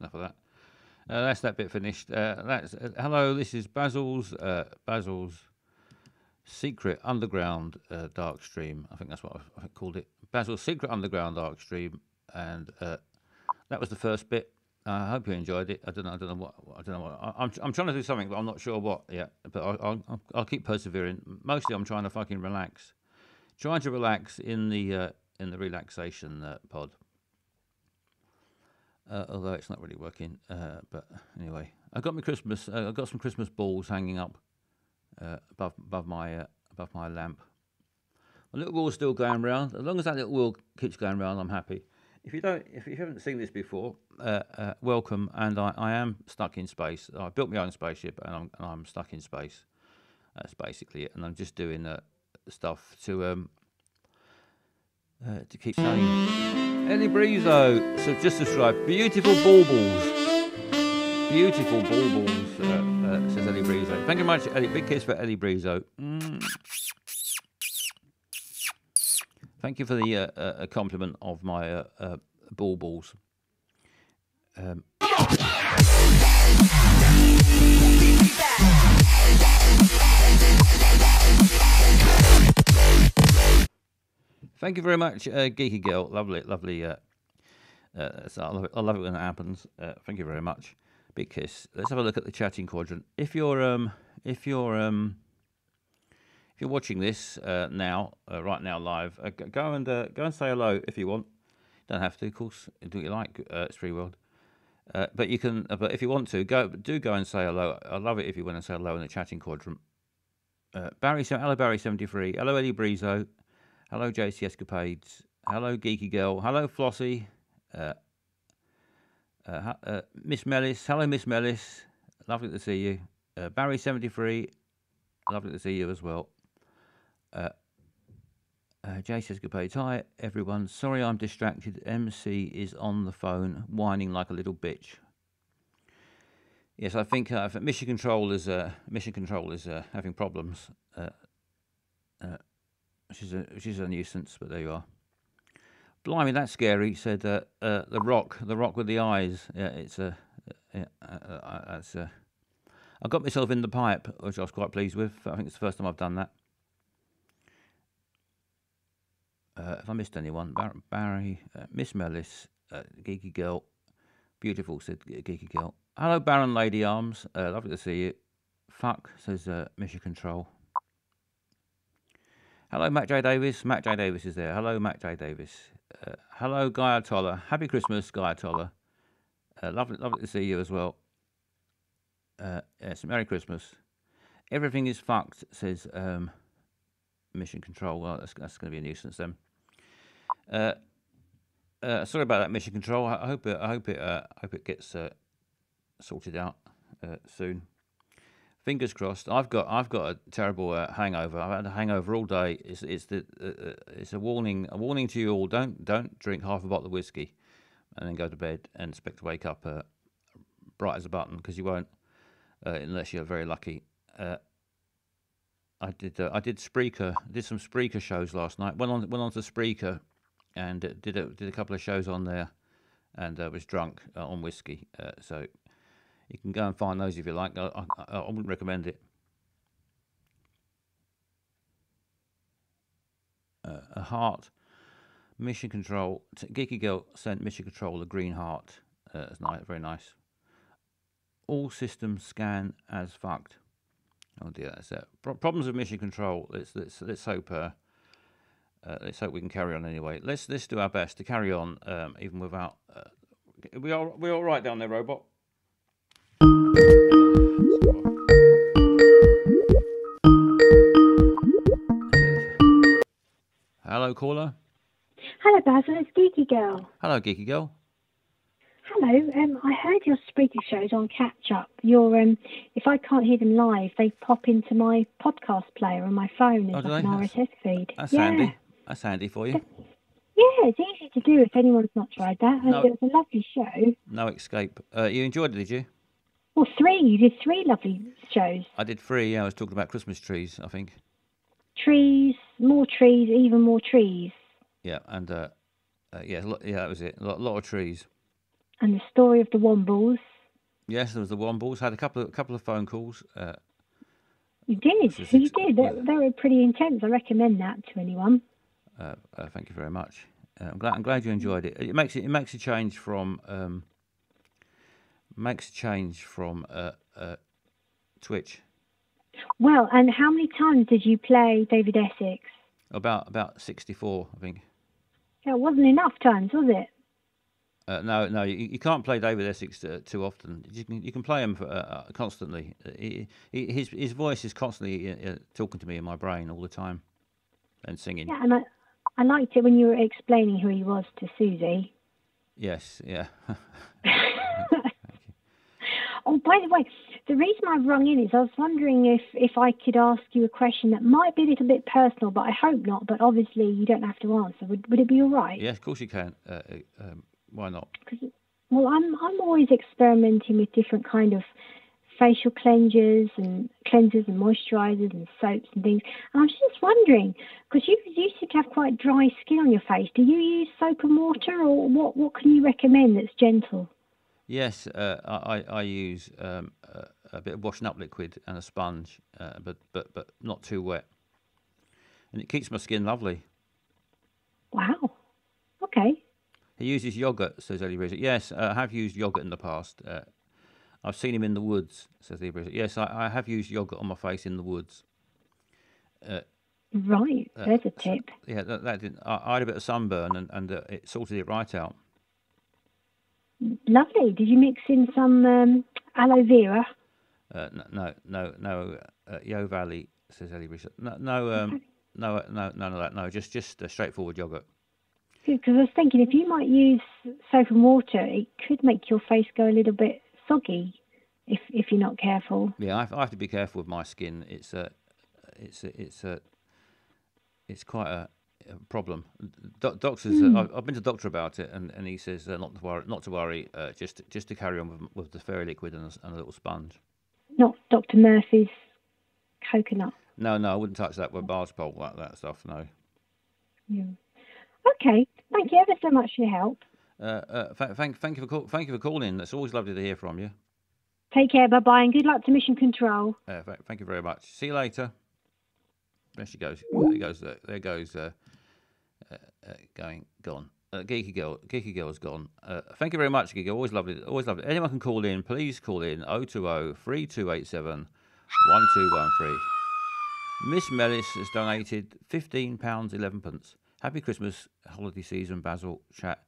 enough of that. Uh, that's that bit finished. Uh, that's uh, hello. This is Basil's uh, Basil's secret underground uh, dark stream. I think that's what I, I called it. Basil's secret underground dark stream, and uh, that was the first bit. I hope you enjoyed it. I don't know. I don't know what. I don't know what. I, I'm I'm trying to do something, but I'm not sure what yet. But I'll I'll, I'll- keep persevering. Mostly, I'm trying to fucking relax. Trying to relax in the in the relaxation pod. Uh, although it's not really working. Uh, but anyway, I got my Christmas. Uh, I got some Christmas balls hanging up uh, above above my uh, above my lamp. My little wheel's still going round. As long as that little wheel keeps going round, I'm happy. If you don't, if you haven't seen this before, uh, welcome. And I, I am stuck in space. I built my own spaceship, and I'm and I'm stuck in space. That's basically it. And I'm just doing stuff to um uh, to keep sane. Ellie Brizo, so just described beautiful baubles. Beautiful baubles, uh, uh, says Ellie Brizo. Thank you very much, Ellie. Big kiss for Ellie Brizo. Mm. Thank you for the uh, uh, compliment of my baubles. Um, Thank you very much, uh, Geeky Girl. Lovely, lovely. Uh, uh, so I, love it, I love it when that happens. Uh, thank you very much. Big kiss. Let's have a look at the chatting quadrant. If you're um, if you're um, if you're watching this uh, now, uh, right now live, go and go and say hello if you want. Don't have to, of course. Do what you like. It's free world. But you can. But if you want to, go do go and say hello. I love it if you want to say hello in the chatting quadrant. Barry, se- hello Barry seventy three. Hello Eddie Brizo. Hello JC Escapades. Hello Geeky Girl. Hello Flossie. Uh, uh, uh, Miss Mellis. Hello Miss Mellis. Lovely to see you. Uh, Barry seventy three. Lovely to see you as well. Uh, uh, JC Escapades. Hi everyone. Sorry I'm distracted. MC is on the phone whining like a little bitch. Yes, I think uh, Mission Control is uh, Mission Control is uh, having problems. Uh, uh, is a is a nuisance. But there you are. Blimey, that's scary," said uh, uh, the Rock. The Rock with the eyes. Yeah, it's a. Uh, yeah, uh, uh, that's a. I got myself in the pipe, which I was quite pleased with. I think it's the first time I've done that. Uh, if I missed anyone, Bar- Barry, uh, Miss Mellis, uh, Geeky Girl, beautiful, said Ge- Geeky Girl. Hello, Baron Lady Arms. Uh, lovely to see you. Fuck, says uh, Mission Control. Hello, Matt J. Davis. Matt J. Davis is there. Hello, Matt J. Davis. Uh, hello, Guy Atolla. Happy Christmas, Guy Atolla. Uh, lovely, lovely to see you as well. Uh, yes, Merry Christmas. Everything is fucked, says um, Mission Control. Well, that's, that's going to be a nuisance then. Uh, uh, sorry about that, Mission Control. I I hope it, I hope it, uh, hope it gets uh, sorted out uh, soon. Fingers crossed. I've got I've got a terrible uh, hangover. I've had a hangover all day. It's it's the uh, uh, it's a warning a warning to you all. Don't don't drink half a bottle of whiskey, and then go to bed and expect to wake up uh, bright as a button because you won't uh, unless you're very lucky. Uh, I did I did Spreaker did some Spreaker shows last night. Went on went on to Spreaker and did a, did a couple of shows on there, and was drunk on whiskey. So you can go and find those if you like. I, I, I wouldn't recommend it. Uh, a heart, mission control. T- Geeky girl sent mission control a green heart. Uh, it's nice, very nice. All systems scan as fucked. Oh dear, that's it. Pro- problems with mission control. Let's let's let's hope. Uh, uh, let's hope we can carry on anyway. Let's let's do our best to carry on, um, even without. Uh, we are we all right down there, robot. Hello, caller. Hello, Basil. It's Geeky Girl. Hello, geeky girl. Hello. Um, I heard your Spreaker shows on Catch Up. Your um, if I can't hear them live, they pop into my podcast player on my phone Oh, as do like an That's- RSS feed. That's yeah. handy. That's handy for you. Yeah, it's easy to do if anyone's not tried that. No. It was a lovely show. No escape. Uh, you enjoyed it, did you? Well, three. You did three lovely shows. I did three. Yeah, I was talking about Christmas trees. I think. Trees, more trees, even more trees. Yeah, and uh, uh, yeah, lo- yeah, that was it. A lot, lot of trees. and the story of the Wombles. Yes, there was the Wombles. Had a couple of couple of phone calls. Uh, You did. You did. yeah. They, they were pretty intense. I recommend that to anyone. uh, uh, thank you very much. Uh, I'm glad. I'm glad you enjoyed it. It makes it. It makes a change from. Um, makes a change from uh, uh, Twitch. Well, and how many times did you play David Essex? About about 64, I think. Yeah, it wasn't enough times, was it? Uh, no, no, you, you can't play David Essex uh, too often. You can you can play him for, uh, uh, constantly. Uh, he, he, his his voice is constantly uh, talking to me in my brain all the time, and singing. Yeah, and I, I liked it when you were explaining who he was to Susie. Yes, yeah. Oh, by the way, the reason I've rung in is I was wondering if, if I could ask you a question that might be a little bit personal, but I hope not. But obviously, you don't have to answer. Would, would it be all right? Yeah, of course you can. Uh, uh, um, why not? Well, I'm I'm always experimenting with different kind of facial cleansers and cleansers and moisturizers and soaps and things. And I was just wondering because you you seem to have quite dry skin on your face. Do you use soap and water, or what what can you recommend that's gentle? Yes, uh, I, I use um, a, a bit of washing up liquid and a sponge, uh, but but but not too wet, and it keeps my skin lovely. Wow. Okay. He uses yogurt, says Eddie Rizzo. Yes, uh, I have used yogurt in the past. Uh, I've seen him in the woods, says Eddie Rizzo. Yes, I, I have used yogurt on my face in the woods. Right. Uh, There's a so- tip. Yeah, that, that didn't. I, I had a bit of sunburn, and and uh, it sorted it right out. Lovely. Did you mix in some um, aloe vera? Uh, no, no, no. Uh, Yo Valley, says Eddie Rizzo. No, no, um, no, uh, no, none of that. No, just just straightforward yogurt. Because I was thinking if you might use soap and water, it could make your face go a little bit soggy if if you're not careful. Yeah, I have, I have to be careful with my skin. It's a, it's a, it's a, it's quite a problem. Do- doctors, uh, I've, I've been to doctor about it, and, and he says uh, not to worry, not to worry, uh, just just to carry on with, with the fairy liquid and a, and a little sponge. Not Dr. Murphy's coconut. No, no, I wouldn't touch that with bars pole, that, that stuff. No. Yeah. Okay. Thank you ever so much for your help. Uh, uh, th- thank, thank you for call, thank you for calling. It's always lovely to hear from you. Take care. Bye bye, and good luck to Mission Control. Uh, th- thank you very much. See you later. There she goes. There goes. Uh, there goes. Uh, uh, going gone. Uh, geeky girl. Geeky girl's gone. Uh, thank you very much, Geeky. Always lovely. Always lovely. Anyone can call in. Please call in. 020 3287 1213. Miss Mellis has donated fifteen pounds eleven pence. Happy Christmas, holiday season, Basil chat.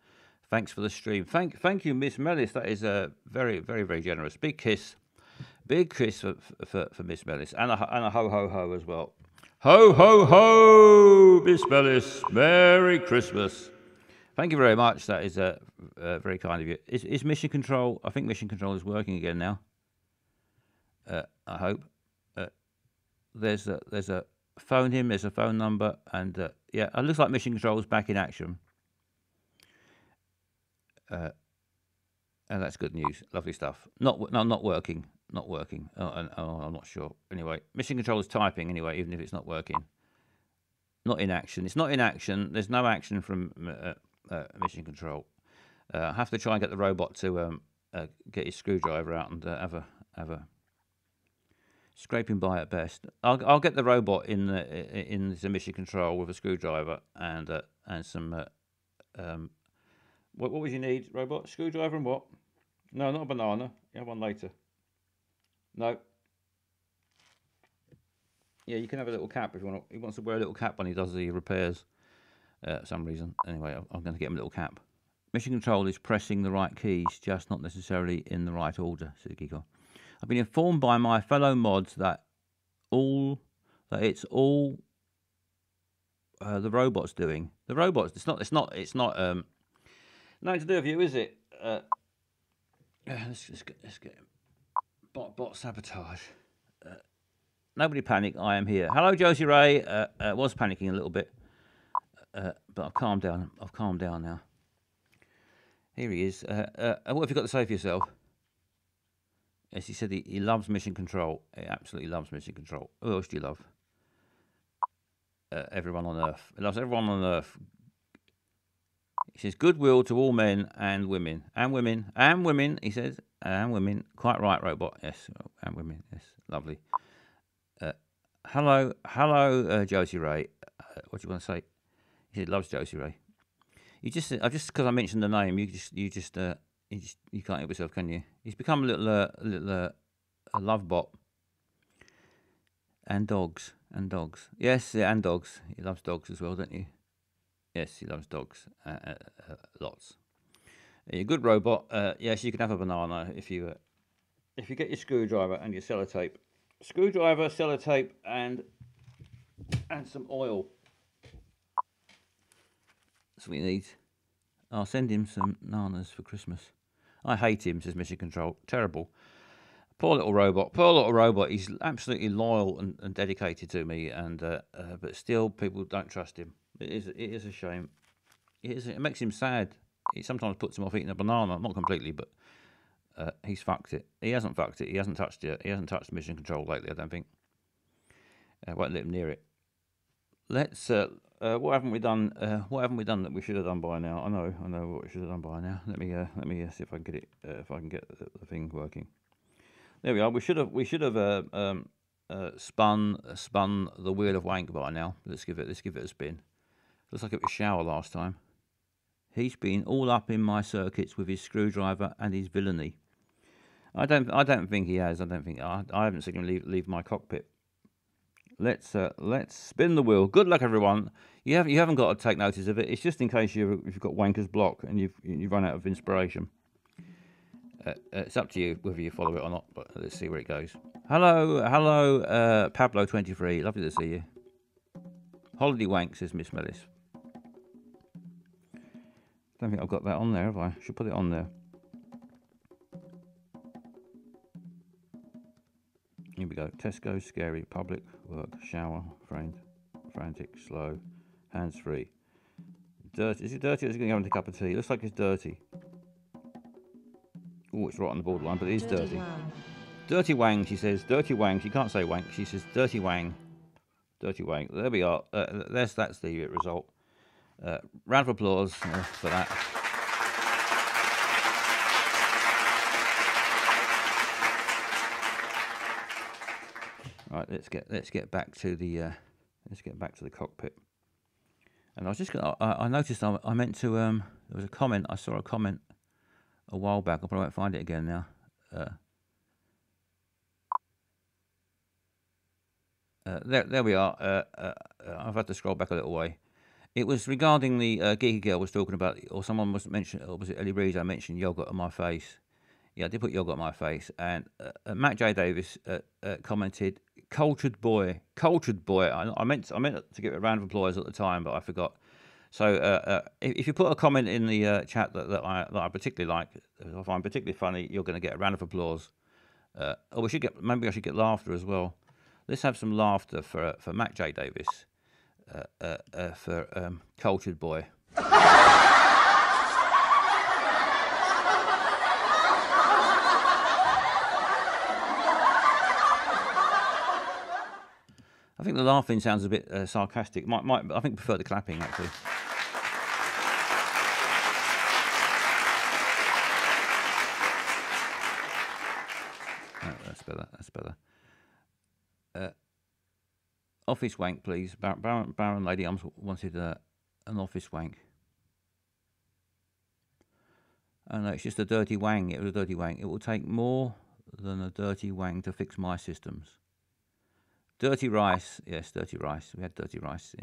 Thanks for the stream. Thank, thank you, Miss Mellis. That is uh, very, very, very generous. Big kiss, big kiss for for, for Miss Mellis, and a and a ho ho ho as well. Ho ho ho, Miss Mellis. Merry Christmas. Thank you very much. That is uh, uh, very kind of you. Is, is Mission Control? I think Mission Control is working again now. Uh, I hope. Uh, there's a there's a phone him. There's a phone number, and uh, yeah, it looks like Mission Control is back in action. Uh, and that's good news. Lovely stuff. Not no, not working. Not working. Oh, oh, I'm not sure. Anyway, Mission Control is typing anyway, even if it's not working. Not in action. It's not in action. There's no action from uh, uh, Mission Control. Uh, I have to try and get the robot to um, uh, get his screwdriver out and uh, have a have a scraping by at best. I'll I'll get the robot in the in the mission control with a screwdriver and uh, and some. Uh, um, what what would you need, robot? Screwdriver and what? No, not a banana. You have one later. No. Yeah, you can have a little cap if you want. He wants to wear a little cap when he does the repairs. Uh, for some reason. Anyway, I'm, going to get him a little cap. Mission control is pressing the right keys, just not necessarily in the right order. Said Gigo. I've been informed by my fellow mods that all that it's all uh, the robots doing. The robots. It's not. It's not. It's not. Um, nothing to do with you, is it? Uh, let's just get. Let's get bot bot sabotage. Uh, nobody panic. I am here. Hello, Josie Ray. Uh, uh, was panicking a little bit, uh, but I've calmed down. I've calmed down now. Here he is. Uh, uh, what have you got to say for yourself? Yes, he said he, he loves Mission Control. He absolutely loves Mission Control. Who else do you love? Everyone on Earth. He loves everyone on Earth. He says, goodwill to all men and women. And women. And women, he says. And women. Quite right, robot. Yes. And women. Yes. Lovely. Uh, hello. Hello, uh, Josie Ray. Uh, what do you want to say? He said, loves Josie Ray. You just, uh, just because I mentioned the name, you just, you just, uh, you just, you can't help yourself, can you? He's become a little, uh, a little, uh, a love bot. And dogs, and dogs. Yes, yeah, and dogs. He loves dogs as well, don't you? Yes, he loves dogs. Uh, lots. A good robot. Uh, yes, you can have a banana if you uh, if you get your screwdriver and your sellotape. Screwdriver, sellotape, and and some oil. That's what he needs. I'll send him some nanas for Christmas. I hate him, says Mission Control. Terrible. Poor little robot. Poor little robot. He's absolutely loyal and, and dedicated to me, and uh, uh, but still people don't trust him. It is it is a shame. It, is, it makes him sad. It sometimes puts him off eating a banana. Not completely, but uh, he's fucked it. He hasn't fucked it. He hasn't touched it. He hasn't touched Mission Control lately. I don't think. I won't let him near it. Let's. Uh, uh, what haven't we done? Uh, what haven't we done that we should have done by now? I know. I know what we should have done by now. Let me. Uh, let me uh, see if I can get it. Uh, if I can get the, the thing working. There we are. We should have. We should have. Uh, um, uh, spun uh, spun the wheel of wank by now. Let's give it. Let's give it a spin. Looks like it was shower last time. He's been all up in my circuits with his screwdriver and his villainy. I don't. I don't think he has. I don't think. I, I haven't seen him leave leave my cockpit. Let's uh, let's spin the wheel. Good luck, everyone. You have you haven't got to take notice of it. It's just in case you've, you've got wanker's block and you've you've run out of inspiration. Uh, uh, it's up to you whether you follow it or not. But let's see where it goes. Hello, hello, uh, Pablo twenty three. Lovely to see you. Holiday wank says Miss Mellis. Don't think I've got that on there, have I? Should put it on there. Here we go. Tesco, scary, public, work, shower, friend, frantic, slow, hands free. Dirty. Is it dirty or is it going to go into a cup of tea? It looks like it's dirty. Oh, it's right on the borderline, but it is dirty. Wang. Dirty Wang, she says. Dirty Wang. She can't say wank. She says dirty Wang. Dirty Wang. There we are. Uh, that's, that's the result. Uh, round of applause uh, for that. Right, let's get let's get back to the uh, let's get back to the cockpit. And I was just gonna, I, I noticed I, I, meant to um there was a comment I saw a comment a while back. I probably won't find it again now. Uh, uh, there, there we are. Uh, uh, I've had to scroll back a little way. It was regarding the uh, geeky girl was talking about, or someone was mentioned, or was it Ellie Reed? I mentioned yogurt on my face. Yeah, I did put yogurt on my face. And uh, uh Matt J Davis uh, uh, commented, "Cultured boy, cultured boy." I, I, meant I meant to give a round of applause at the time, but I forgot. So uh, if, if, you put a comment in the chat that, that I that I particularly like, I find particularly funny, you're going to get a round of applause. or we should get maybe I should get laughter as well. Let's have some laughter for for Matt J Davis. Uh, uh, uh, for um, Cultured Boy. I think the laughing sounds a bit uh, sarcastic. Might, might, I think prefer the clapping actually. that's better. That's better. Office wank, please. Bar- Baron, Baron Lady Arms wanted uh, an office wank. Oh no, it's just a dirty wang. It was a dirty wang. It will take more than a dirty wang to fix my systems. Dirty rice. Yes, dirty rice. We had dirty rice.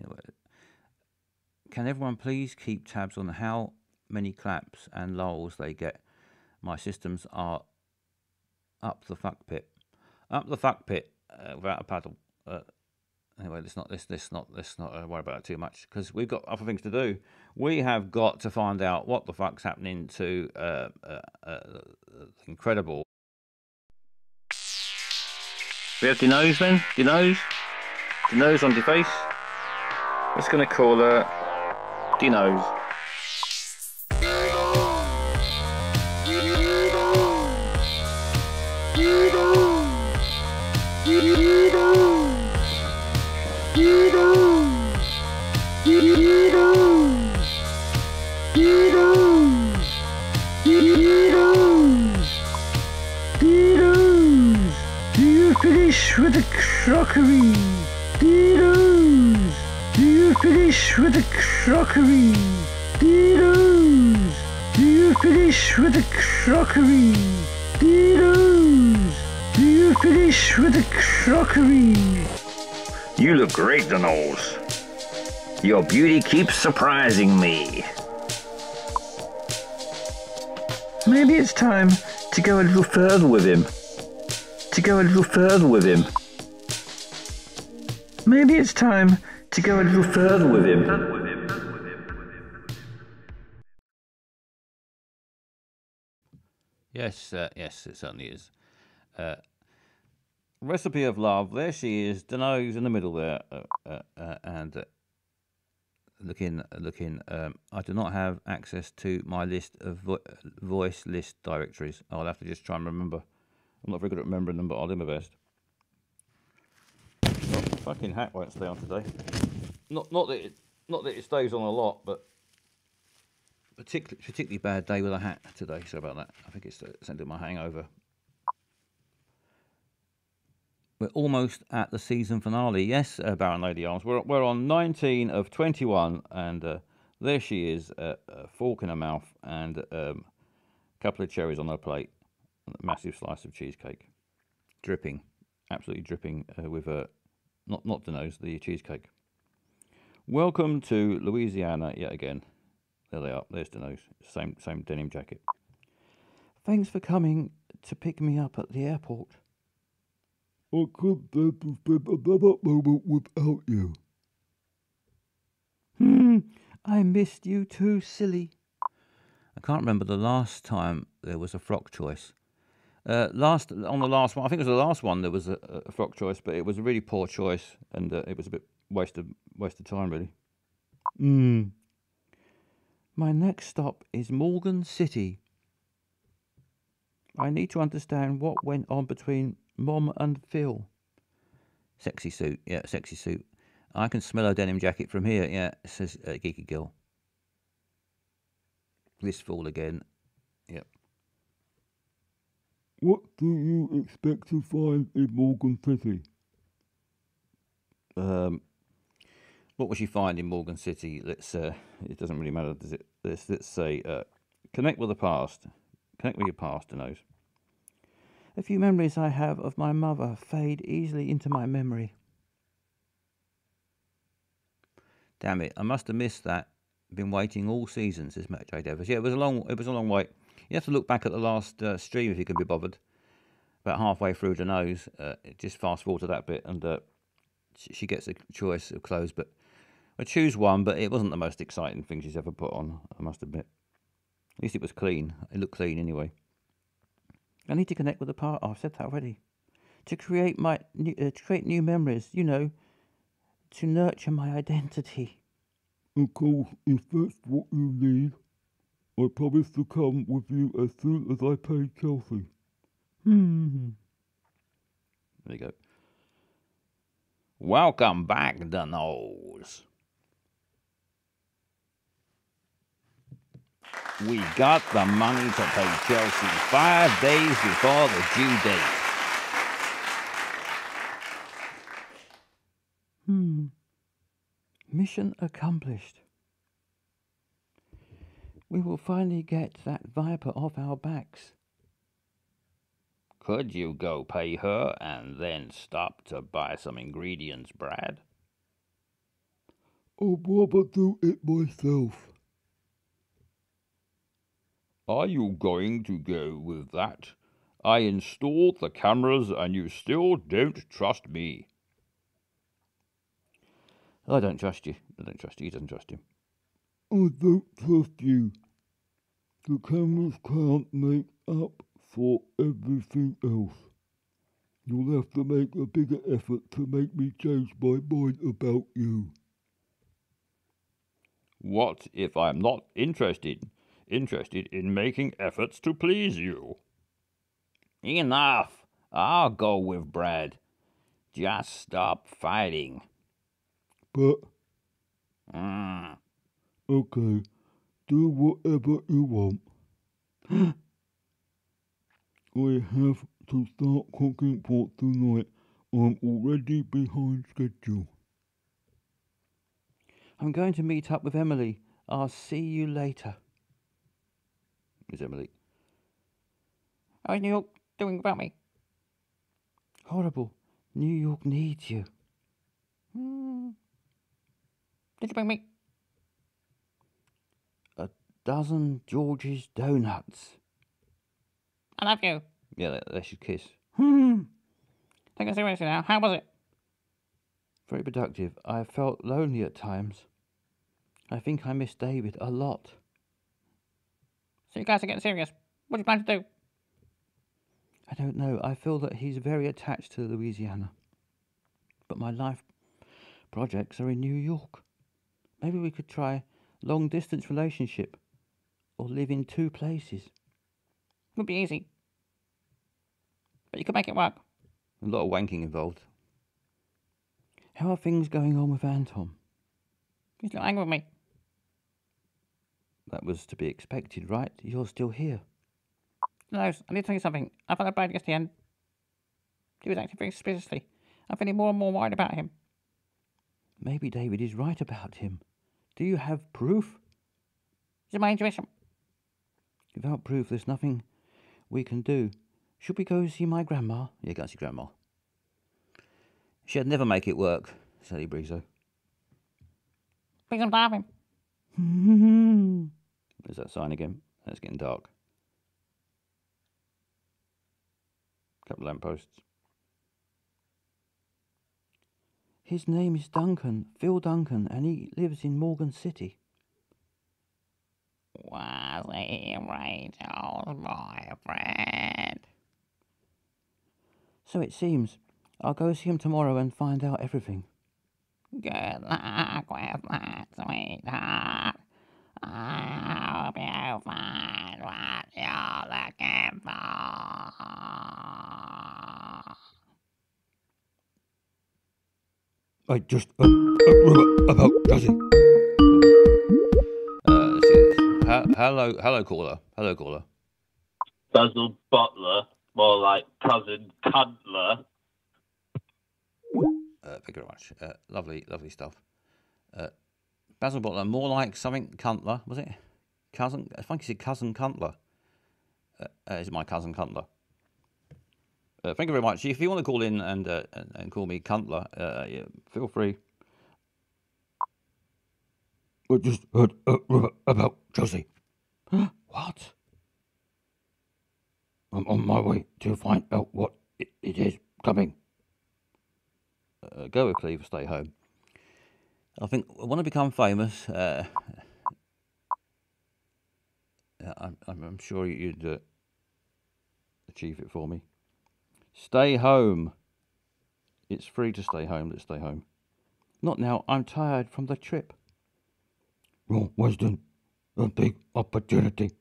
Can everyone please keep tabs on how many claps and lulls they get? My systems are up the fuck pit. Up the fuck pit uh, without a paddle. Uh, anyway, let's not let's, let's not let's not uh, worry about it too much because we've got other things to do. We have got to find out what the fuck's happening to uh, uh, uh incredible. We have the nose then, nose, nose on the face. Just gonna call her nose. Crockery? Diddles! Do you finish with the crockery? You look great, Donald. Your beauty keeps surprising me. Maybe it's time to go a little further with him. To go a little further with him. Maybe it's time to go a little further with him. Yes, uh, yes, it certainly is. Uh, recipe of love. There she is. Dano's in the middle there, uh, uh, uh, and uh, looking, looking. Um, I do not have access to my list of vo- voice list directories. I'll have to just try and remember. I'm not very good at remembering them, but I'll do my best. Oh, fucking hat won't stay on today. Not, not that, it, not that it stays on a lot, but particularly, particularly bad day with a hat today. So about that. I think it's sending my hangover. We're almost at the season finale. Yes, uh, Baron Lady Arms. We're, we're on 19 of 21, and uh, there she is, uh, a fork in her mouth, and um, a couple of cherries on her plate, a massive slice of cheesecake. Dripping, absolutely dripping uh, with uh, not, not the nose, the cheesecake. Welcome to Louisiana yet again. There they are. There's the nose. Same same denim jacket. Thanks for coming to pick me up at the airport. I couldn't have to spend another moment without you. Hmm, I missed you too, silly. I can't remember the last time there was a frock choice. Uh, last on the last one, I think it was the last one. There was a, a frock choice, but it was a really poor choice, and uh, it was a bit wasted wasted time, really. Hmm. My next stop is Morgan City. I need to understand what went on between Mom and Phil. Sexy suit, yeah, sexy suit. I can smell her denim jacket from here, yeah, says uh, Geeky Girl. Blissful again, yep. What do you expect to find in Morgan City? Um, what will she find in Morgan City? Let's. Uh, it doesn't really matter, does it? Let's let's say uh, connect with the past. Connect with your past, knows. A few memories I have of my mother fade easily into my memory. Damn it! I must have missed that. Been waiting all season, says Matt J. Davis. Yeah, it was a long. It was a long wait. You have to look back at the last uh, stream if you can be bothered. About halfway through the nose, uh, just fast forward to that bit, and uh, she gets a choice of clothes. But I choose one, but it wasn't the most exciting thing she's ever put on. I must admit. At least it was clean. It looked clean anyway. I need to connect with the part. Oh, I've said that already. To create my new, uh, to create new memories. You know, to nurture my identity. Of course, if that's what you need, I promise to come with you as soon as I pay Chelsea. Hmm. There you go. Welcome back, the nose. We got the money to pay Chelsea five days before the due date. Hmm. Mission accomplished. We will finally get that viper off our backs. Could you go pay her and then stop to buy some ingredients, Brad? I'd rather do it myself. Are you going to go with that? I installed the cameras and you still don't trust me. I don't trust you. I don't trust you. He doesn't trust him. I don't trust you. The cameras can't make up for everything else. You'll have to make a bigger effort to make me change my mind about you. What if I'm not interested? Interested in making efforts to please you? Enough. I'll go with Brad. Just stop fighting. But, Mm. okay, do whatever you want. I have to start cooking for tonight. I'm already behind schedule. I'm going to meet up with Emily. I'll see you later. Is Emily? How's New York doing without me? Horrible. New York needs you. Hmm. Did you bring me? A dozen George's donuts. I love you. Yeah, they, they should kiss. Hmm. Take it seriously now. How was it? Very productive. I felt lonely at times. I think I miss David a lot. So you guys are getting serious. What do you plan to do? I don't know. I feel that he's very attached to Louisiana. But my life projects are in New York. Maybe we could try long distance relationship or live in two places. It Would be easy. But you could make it work. A lot of wanking involved. How are things going on with Anton? He's still angry with me. That was to be expected, right? You're still here. No, I need to tell you something. I found out Brad against the end. He was acting very suspiciously. I'm feeling more and more worried about him. Maybe David is right about him. Do you have proof? It's my intuition. Without proof, there's nothing we can do. Should we go see my grandma? Yeah, go see grandma. She'd never make it work, said Brizo. We can have him. There's that sign again. That's getting dark. Couple of lampposts. His name is Duncan, Phil Duncan, and he lives in Morgan City. Was he Rachel's boyfriend? So it seems. I'll go see him tomorrow and find out everything. Good luck with that, sweetheart. I hope you find what you're looking for. I just uh, uh, about does it? Uh, let's see this. Ha- hello, hello, caller. Hello, caller. Basil Bottler, more like cousin Cuntler. Uh, thank you very much. Uh, lovely, lovely stuff. Uh, Basil Bottler, more like something Cuntler, was it? Cousin, I think he said cousin Cuntler. Uh, uh, is it my cousin Cuntler? Uh, thank you very much. If you want to call in and uh, and, and call me Cuntler, uh, yeah, feel free. I just heard uh, about Josie. What? I'm on my way to find out what it, it is coming. Uh, go with Cleve, stay home. I think I want to become famous. Uh, I'm, I'm, sure you'd uh, achieve it for me. Stay home. It's free to stay home. Let's stay home. Not now. I'm tired from the trip. Your wisdom, a big opportunity.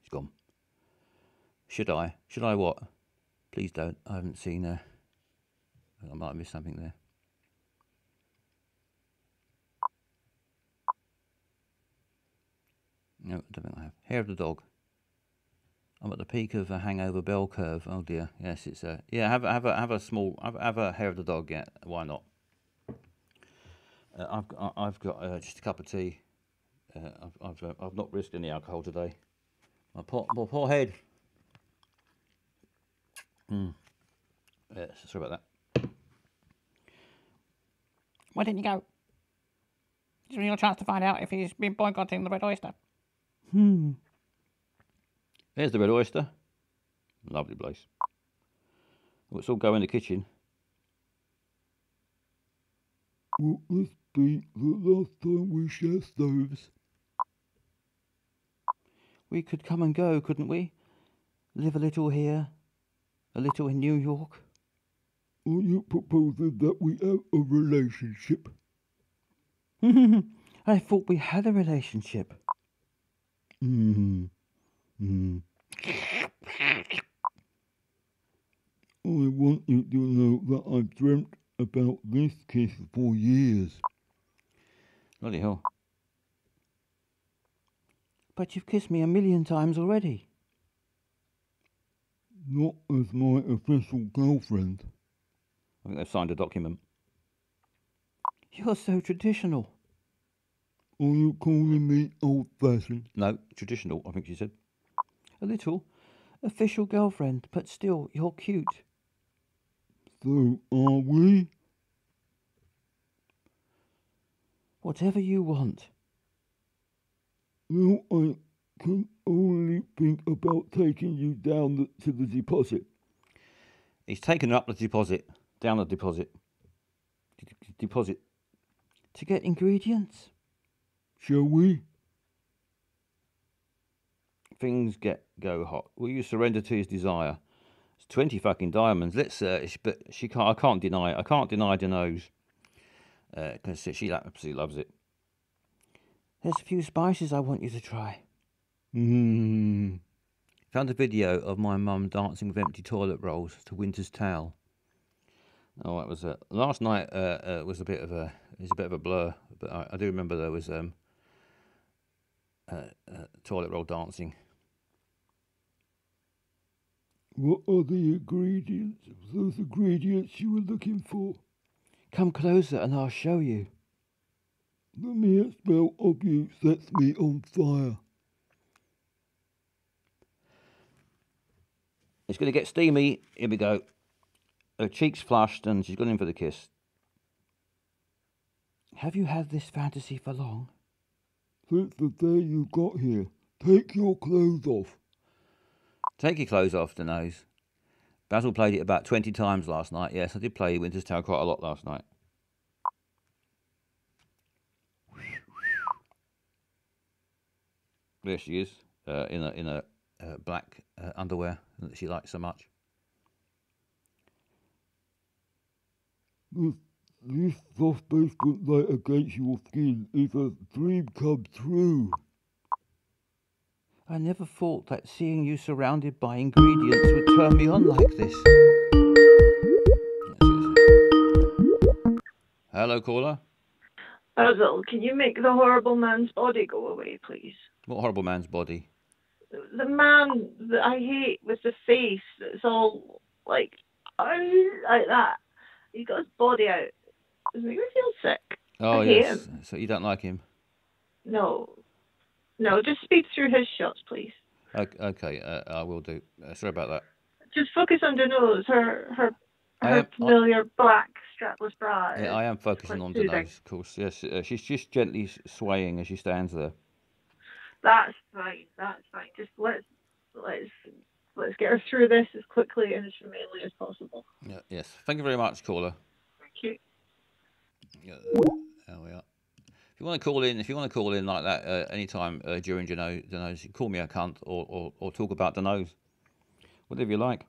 He's gone. Should I? Should I what? Please don't. I haven't seen her. I might have missed something there. No, I don't think I have. Hair of the dog. I'm at the peak of a hangover bell curve. Oh dear. Yes, it's a yeah. Have have a have a small have, have a hair of the dog. Yeah, why not? Uh, I've got I've got uh, just a cup of tea. Uh, I've I've uh, I've not risked any alcohol today. My poor my poor head. Hmm. Yeah, sorry about that. Why didn't you go? It's your chance to find out if he's been boycotting the Red Oyster. Hmm. There's the red oyster. Lovely place. Let's all go in the kitchen. Will this be the last time we share stoves? We could come and go, couldn't we? Live a little here, a little in New York. Are you proposing that we have a relationship? I thought we had a relationship. Hmm. Hmm. I want you to know that I've dreamt about this kiss for years. Bloody hell. But you've kissed me a million times already. Not as my official girlfriend. I think they've signed a document. You're so traditional. Are you calling me old fashioned? No, traditional, I think she said. A little. Official girlfriend, but still, you're cute. So are we? Whatever you want. Well, I can only think about taking you down the, to the deposit. He's taken her up the deposit, down the deposit. D- d- deposit. To get ingredients? Shall we? Things get go hot. Will you surrender to his desire? It's twenty fucking diamonds. Let's search, but she can't. I can't deny. it. I can't deny the nose because she absolutely loves it. There's a few spices I want you to try. Hmm. Found a video of my mum dancing with empty toilet rolls to Winter's Tale. Oh, that was uh, last night. Uh, uh, was a bit of a it was a bit of a blur, but I, I do remember there was um, uh, uh, Uh, uh, toilet roll dancing. What are the ingredients? Those ingredients you were looking for? Come closer and I'll show you. The mere smell of you sets me on fire. It's going to get steamy. Here we go. Her cheeks flushed, and she's gone in for the kiss. Have you had this fantasy for long? Since the day you got here, take your clothes off. Take your clothes off, the nose. Basil played it about 20 times last night. Yes, I did play Winter's Tale quite a lot last night. There she is, uh, in a in a uh, black uh, underwear that she likes so much. This, this soft basement light against your skin is a dream come true. I never thought that seeing you surrounded by ingredients would turn me on like this. Hello, caller. Uh, Basil, can you make the horrible man's body go away, please? What horrible man's body? The man that I hate with the face that's all like, "Oh," like that. He got his body out. Me feel sick. Oh I yes. So you don't like him? No. No, just speak through his shots, please. Okay, okay uh, I will do. Uh, sorry about that. Just focus on Dano's, her her her am- I- familiar black strapless bra. Yeah, I am focusing on soothing. Denise, of course. Yes, uh, she's just gently swaying as she stands there. That's fine. That's fine. Just let's let's let's get her through this as quickly and as humanely as possible. Yeah, yes. Thank you very much, caller. Thank you. Yeah, there we are. If you want to call in, if you want to call in like that uh, anytime uh, during Dano, Dano's, you call me a cunt or, or, or talk about Dano's. Whatever you like.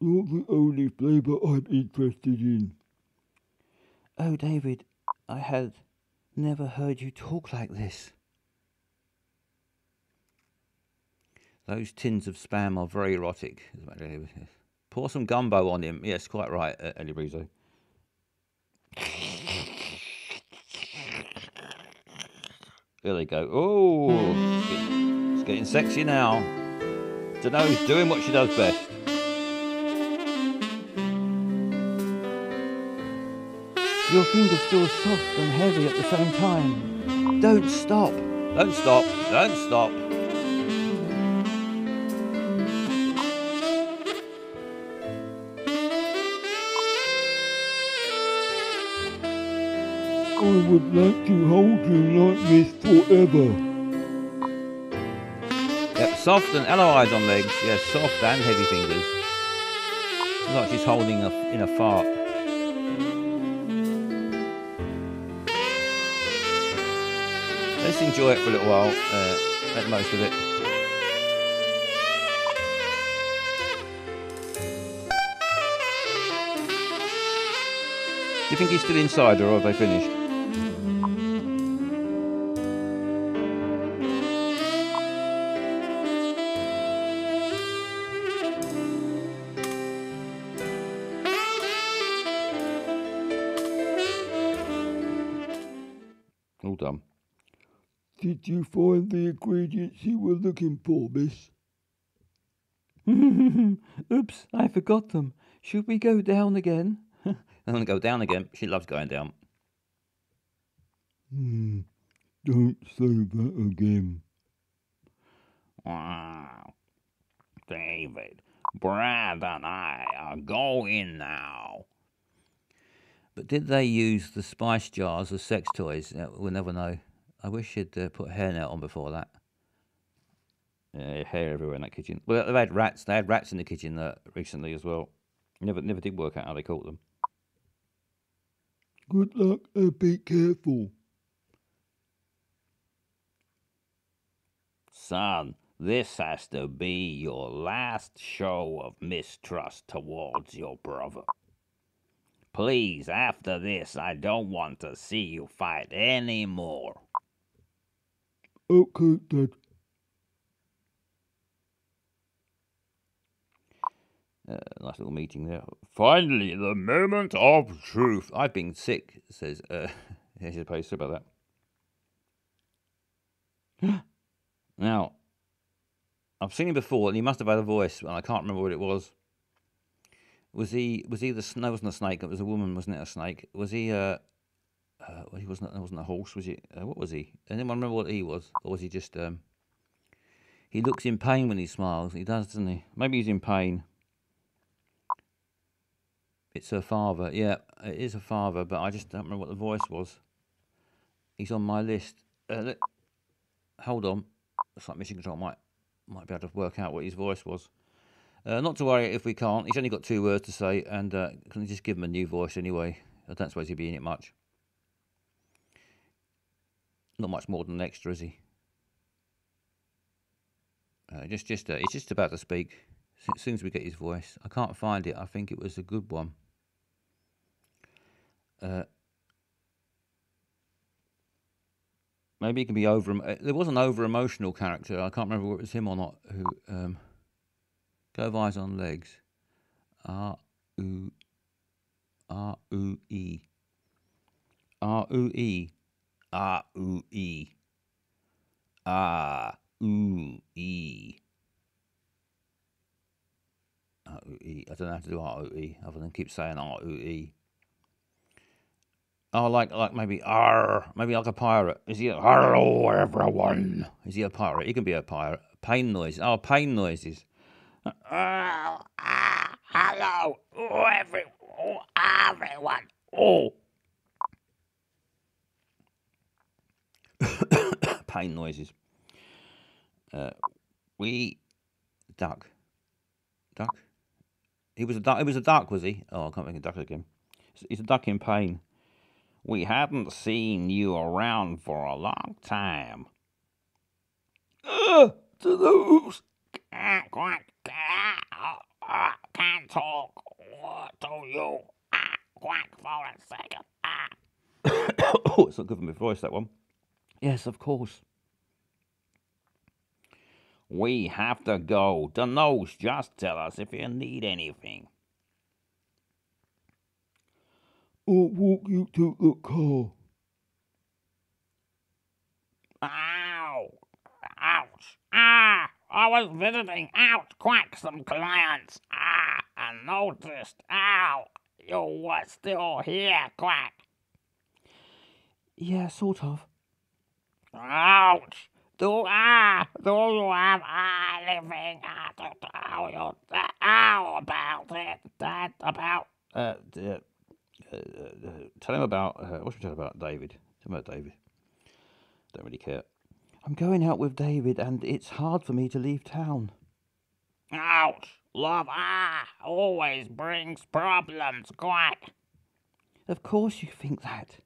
You're the only flavour I'm interested in. Oh, David, I had never heard you talk like this. Those tins of spam are very erotic. As a matter of- Pour some gumbo on him. Yes, quite right, uh, Ellie Rizzo. There they go. Oh, it's getting, it's getting sexy now. Dano's doing what she does best. Your finger's feel soft and heavy at the same time. Don't stop. Don't stop. Don't stop. Would like to hold you like this forever. Yep, soft and alloys on legs. Yes, soft and heavy fingers. Looks like she's holding a, in a fart. Let's enjoy it for a little while. Uh, make most of it. Do you think he's still inside or have they finished? Looking for, miss? Oops, I forgot them. Should we go down again? I'm gonna go down again. She loves going down. Hmm. Don't say that again. Wow. David, Brad and I are going now. But did they use the spice jars as sex toys? We'll never know. I wish she'd uh, put a hairnet on before that. Yeah, hair everywhere in that kitchen. Well, they had rats. They had rats in the kitchen uh, recently as well. Never, never did work out how they caught them. Good luck and be careful. Son, this has to be your last show of mistrust towards your brother. Please, after this, I don't want to see you fight anymore. Okay, Dad. Uh, nice little meeting there. Finally, the moment of truth. I've been sick, says. Uh, here's your poster about that. now, I've seen him before, and he must have had a voice, and I can't remember what it was. Was he? Was he the? No, it wasn't a snake. It was a woman, wasn't it? A snake. Was he? Uh, uh well, he wasn't. That wasn't a horse, was he? Uh, what was he? Anyone remember what he was, or was he just? Um, he looks in pain when he smiles. He does, doesn't he? Maybe he's in pain. It's her father. Yeah, it is her father, but I just don't remember what the voice was. He's on my list. Uh, hold on. It's like Mission Control might might be able to work out what his voice was. Uh, not to worry if we can't. He's only got two words to say, and uh, can we just give him a new voice anyway? I don't suppose he'd be in it much. Not much more than an extra, is he? Uh, just, just, uh, he's just about to speak. As soon as we get his voice, I can't find it. I think it was a good one. Uh, maybe he can be over. uh, There was an over emotional character. I can't remember whether it was him or not. Who um, go of eyes on legs. R U R U E R U E R U E R U E. R U E. I don't know how to do R U E other than keep saying R U E. Oh, like like maybe R, maybe like a pirate. Is he a hello everyone? Is he a pirate? He can be a pirate. Pain noises. Oh, pain noises. Oh, ah, hello, oh, every, oh, everyone. Oh, pain noises. Uh, we duck, duck. He was a duck. He was a duck, was he? Oh, I can't think of duck again. He's a duck in pain. We haven't seen you around for a long time. Ah, to those. Quack, quack, ah, ah, can't talk. What do you? Quack for a second. Ah. oh, it's not good for my voice. That one. Yes, of course. We have to go. The nose, just tell us if you need anything. I'll walk you to the car. Ow! Ouch! Ah! I was visiting out quack some clients. Ah! I noticed. Ow! You were still here, quack. Yeah, sort of. Ouch! Do ah! Do you have ah living? Ah, to tell you that? Ow about it. That about. Uh, uh, tell him about. Uh, what should we tell about David? Tell him about David. Don't really care. I'm going out with David, and it's hard for me to leave town. Ouch! Love ah always brings problems, quack. Of course, you think that.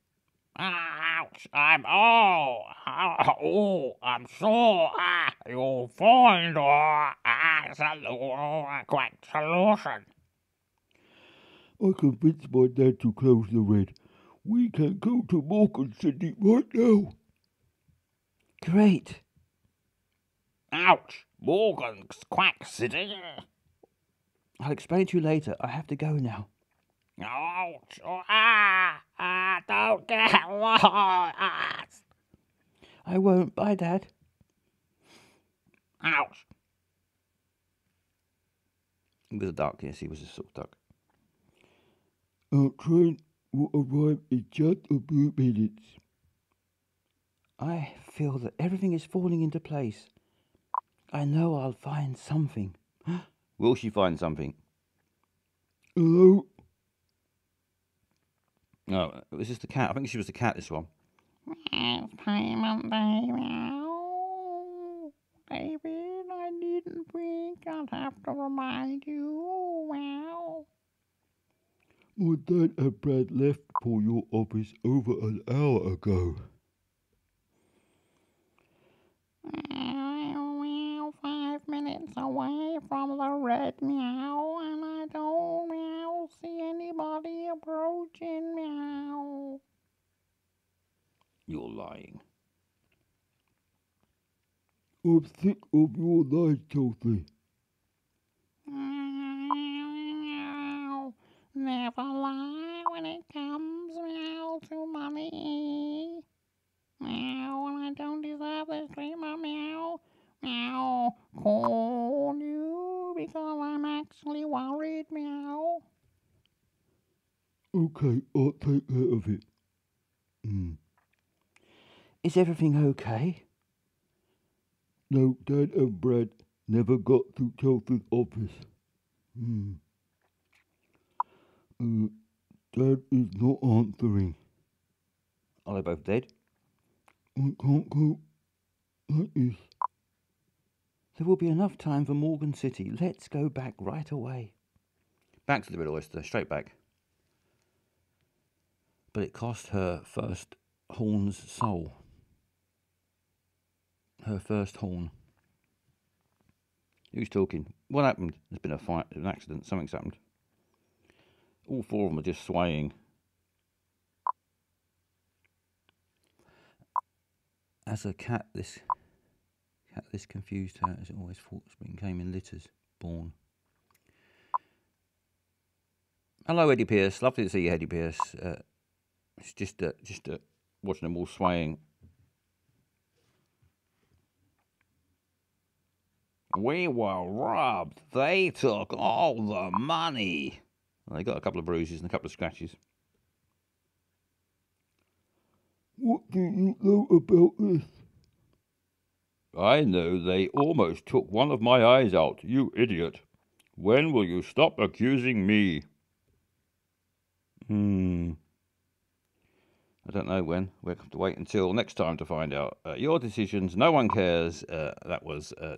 Ouch! I'm oh, ah, oh, I'm sure ah, you'll find ah, ah, solu- quack solution. I convinced my dad to close the red. We can go to Morgan City right now. Great. Ouch! Morgan's quack city. I'll explain to you later. I have to go now. Ouch! Ah, ah, don't get lost. I won't. Bye, Dad. Ouch! He was a duck, yes, he was a sort of duck. Our train will arrive in just a few minutes. I feel that everything is falling into place. I know I'll find something. Will she find something? Hello? Oh, no, it was just the cat. I think she was the cat, this one. It's payment day now. David, I didn't think I'd have to remind you. Wow. My dad and Brad left for your office over an hour ago. Wow, five minutes away from the red meow, and I don't meow see anybody approaching meow. You're lying. I'm sick of your lies, Chelsea. Meow. Never lie when it comes meow to money. Meow, when I don't deserve this treatment, meow. Meow, call you because I'm actually worried, meow. Okay, I'll take care of it. Hmm. Is everything okay? No, Dad and Brad never got to Chelsea's office. Hmm. Uh, Dad is not answering. Are they both dead? I can't go like this. There will be enough time for Morgan City. Let's go back right away. Back to the Red Oyster, straight back. But it cost her first horn's soul. Her first horn. Who's talking? What happened? There's been a fight, an accident, something's happened. All four of them are just swaying. As a cat, this cat this confused her as it always thought spring came in litters, born. Hello, Eddie Pierce. Lovely to see you, Eddie Pierce. Uh, it's just uh, just uh, watching them all swaying. We were robbed. They took all the money. Well, they got a couple of bruises and a couple of scratches. What do you know about this? I know they almost took one of my eyes out, you idiot. When will you stop accusing me? Hmm. I don't know when. We'll have to wait until next time to find out. Uh, your decisions. No one cares. Uh, that was uh.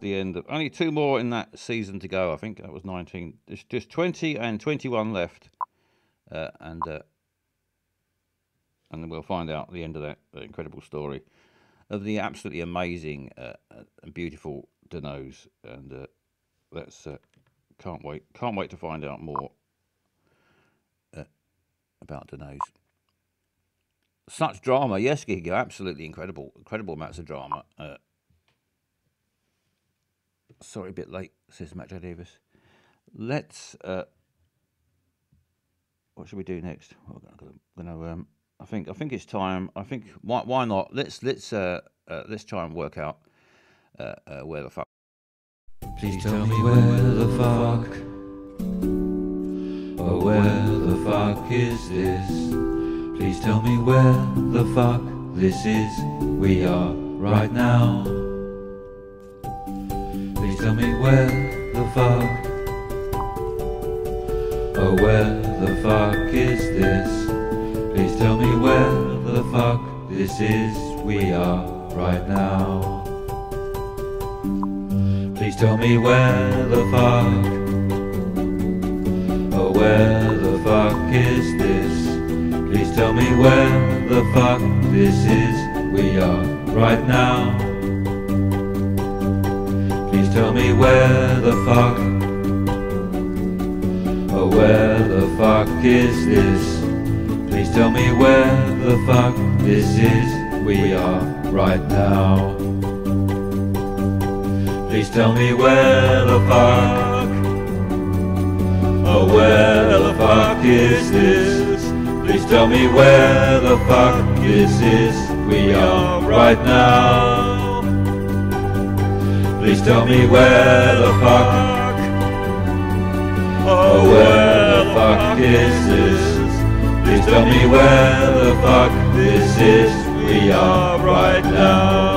The end of only two more in that season to go. I think that was nineteen. There's just twenty and twenty-one left, uh, and uh, and then we'll find out the end of that incredible story of the absolutely amazing uh, uh, and beautiful Denos. And uh, that's uh, can't wait can't wait to find out more uh, about Denos. Such drama, yes, Giga, absolutely incredible, incredible amounts of drama. Sorry, a bit late, says Matt. Davis. Let's. Uh, what should we do next? Well, I'm gonna, um, I think I think it's time. I think why why not? Let's let's uh, uh let's try and work out uh, uh where the fuck. Please tell me where the fuck. Oh, where the fuck is this? Please tell me where the fuck this is. We are right now. Tell me where the fuck. Oh, where the fuck is this? Please tell me where the fuck this is. We are right now. Please tell me where the fuck. Oh, where the fuck is this? Please tell me where the fuck this is. We are right now. Tell me where the fuck. Oh, where the fuck is this? Please tell me where the fuck this is. We are right now. Please tell me where the fuck. Oh, where the fuck is this? Please tell me where the fuck this is. We are right now. Please tell me where the fuck. Oh, where the fuck is this? Please tell me where the fuck this is. We are right now.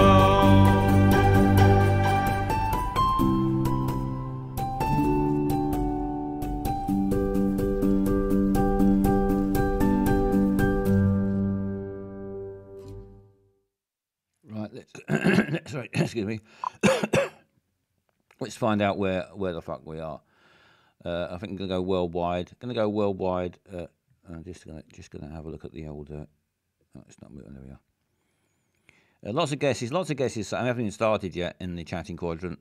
Find out where, where the fuck we are. Uh, I think I'm gonna go worldwide. Gonna go worldwide. Uh, I'm just gonna just gonna have a look at the old. Uh, oh, it's not moving. There we are. Uh, lots of guesses. Lots of guesses. I haven't even started yet in the chatting quadrant.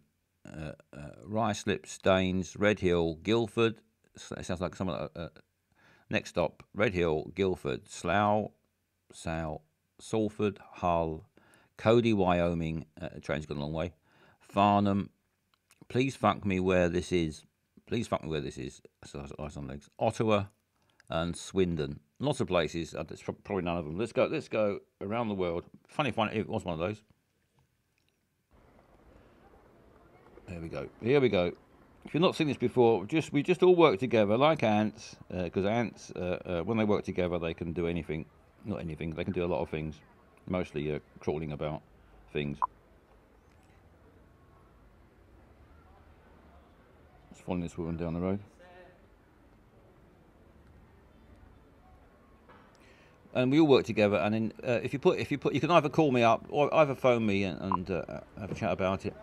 Uh, uh, Staines, Red Hill, Guildford. It sounds like someone. Uh, uh, next stop: Red Hill, Guildford, Slough, Sal, Salford, Hull, Cody, Wyoming. Uh, train's gone a long way. Farnham. Please fuck me where this is. Please fuck me where this is. So Ice on legs. Ottawa and Swindon. Lots of places. It's probably none of them. Let's go. Let's go around the world. Funny if it was one of those. There we go. Here we go. If you've not seen this before, just we just all work together like ants, because ants, uh, uh, when they work together, they can do anything. Not anything. They can do a lot of things. Mostly uh, crawling about things. Following this woman down the road. and we all work together. And uh, if you put, if you put, you can either call me up or either phone me and, and uh, have a chat about it,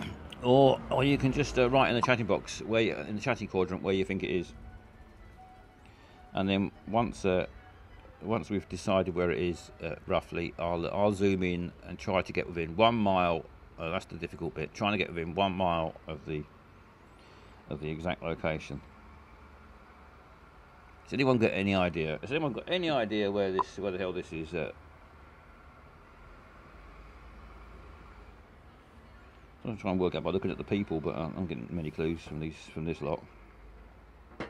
or or you can just uh, write in the chatting box where you, in the chatting quadrant where you think it is. And then once uh, once we've decided where it is uh, roughly, I'll I'll zoom in and try to get within one mile. Uh, that's the difficult bit. Trying to get within one mile of the of the exact location. Has anyone got any idea? Has anyone got any idea where this, where the hell this is? Uh... I'm trying to work out by looking at the people, but uh, I'm getting many clues from these from this lot. It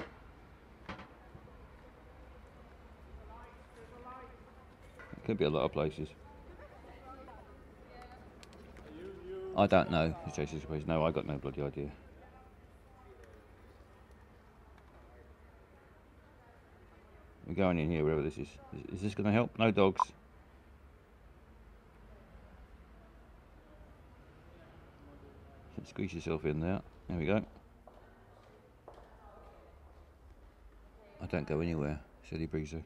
could be a lot of places. I don't know. Jason says, no, I got no bloody idea. We're going in here, wherever this is. Is, is this going to help? No dogs. Squeeze yourself in there. There we go. I don't go anywhere, silly breezer.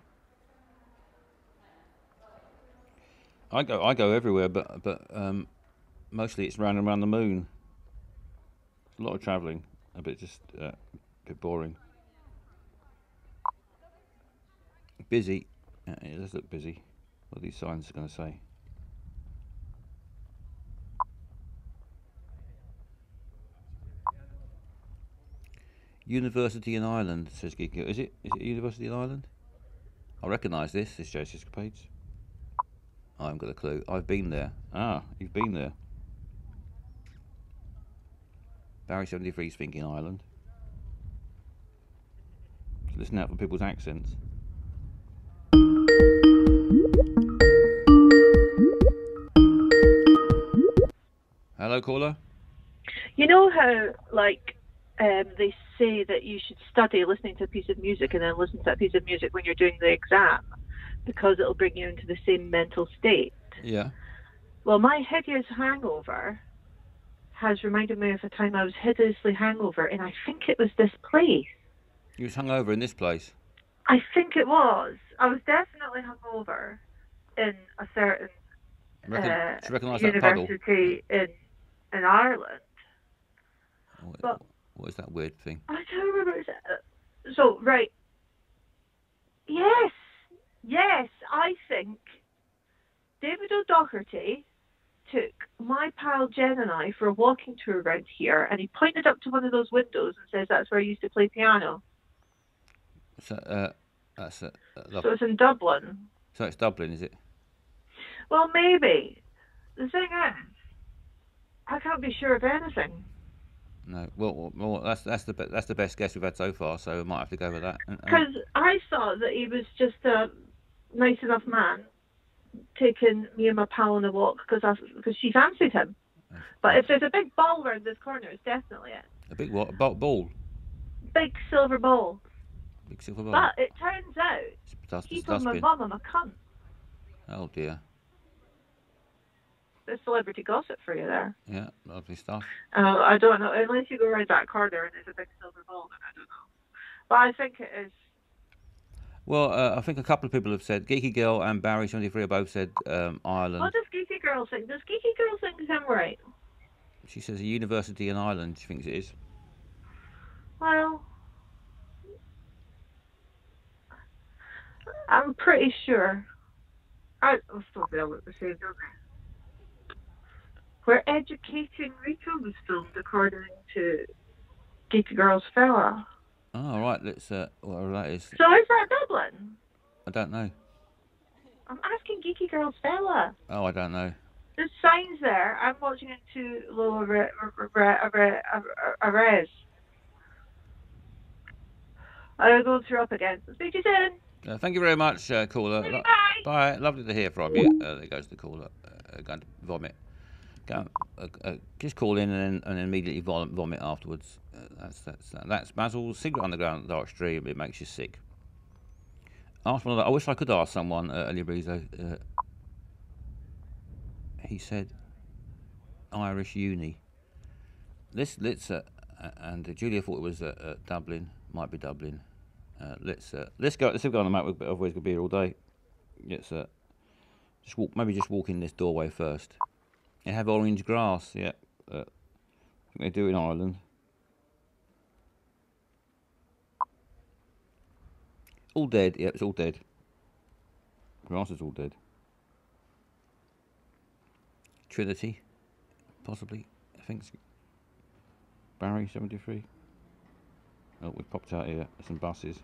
I go, I go everywhere, but but um, mostly it's round and around the moon. It's a lot of travelling, a bit just uh, a bit boring. Busy. Uh, it does look busy. What are these signs going to say? University in Ireland, says Geeko. Is it? Is it University in Ireland? I recognise this. This Joe's Escapades. I haven't got a clue. I've been there. Ah, you've been there. Barry 73 is thinking Ireland. Listen out for people's accents. Hello, caller. You know how, like, um, they say that you should study listening to a piece of music and then listen to that piece of music when you're doing the exam because it'll bring you into the same mental state. Yeah. Well, my hideous hangover has reminded me of a time I was hideously hangover, and I think it was this place. You was hungover in this place. I think it was. I was definitely hungover in a certain Reckon, uh, do that puddle? university in in Ireland. What, But- what is that weird thing? I don't remember. So right. Yes, yes. I think David O'Doherty took my pal Jen and I for a walking tour around here, and he pointed up to one of those windows and says that's where I used to play piano. So, uh, that's uh, So it's in Dublin. so it's Dublin, is it? Well, maybe. The thing is, I can't be sure of anything. No. Well, well, that's that's the that's the best guess we've had so far. So we might have to go with that. Uh, uh, and- and- Because I thought that he was just a nice enough man taking me and my pal on a walk because because she fancied him. But if there's a big ball around this corner, it's definitely it. a big what? A ball, ball. Big silver ball. Big silver ball. But it turns out It's dust, he it's told my mum I'm a cunt. Oh dear. There's celebrity gossip for you there. Yeah, lovely stuff. Uh, I don't know. Unless you go around that corner and there's a big silver ball, then I don't know. But I think it is. Well, uh, I think a couple of people have said Geeky Girl and Barry seventy three have both said um, Ireland. What does Geeky Girl think? Does Geeky Girl think I'm right? She says a university in Ireland. She thinks it is. Well, I'm pretty sure. I will still be able to say, don't I? Where Educating Rita was filmed, according to Geeky Girl's fella. Oh, right. Let's. Uh, well, that is. So is that Dublin? I don't know. I'm asking Geeky Girl's fella. Oh, I don't know. There's signs there. I'm watching it to low re- re- re- re- res. I'll go through up again. Speak to you soon. Uh, thank you very much, uh, caller. Bye. Bye. Lovely to hear from you. Uh, there goes the caller. Uh, going to vomit. Go, uh, uh, just call in and and immediately vom- vomit afterwards. Uh, that's that's uh, that's Basil's Secret Underground Dark Stream. It makes you sick. Ask one the- I wish I could ask someone, uh, Brizo. Uh, he said Irish uni. Let's let's uh, uh, and Julia thought it was Dublin. Might be Dublin. Let's let's go. Let's go on the map. Otherwise, we'll be here all day. Uh, just walk. Maybe just walk in this doorway first. They have orange grass. Yeah, uh, they do in Ireland. All dead. Yeah, it's all dead. Grass is all dead. Trinity, possibly. I think it's Barry seventy three. Oh, we've popped out here. Some buses.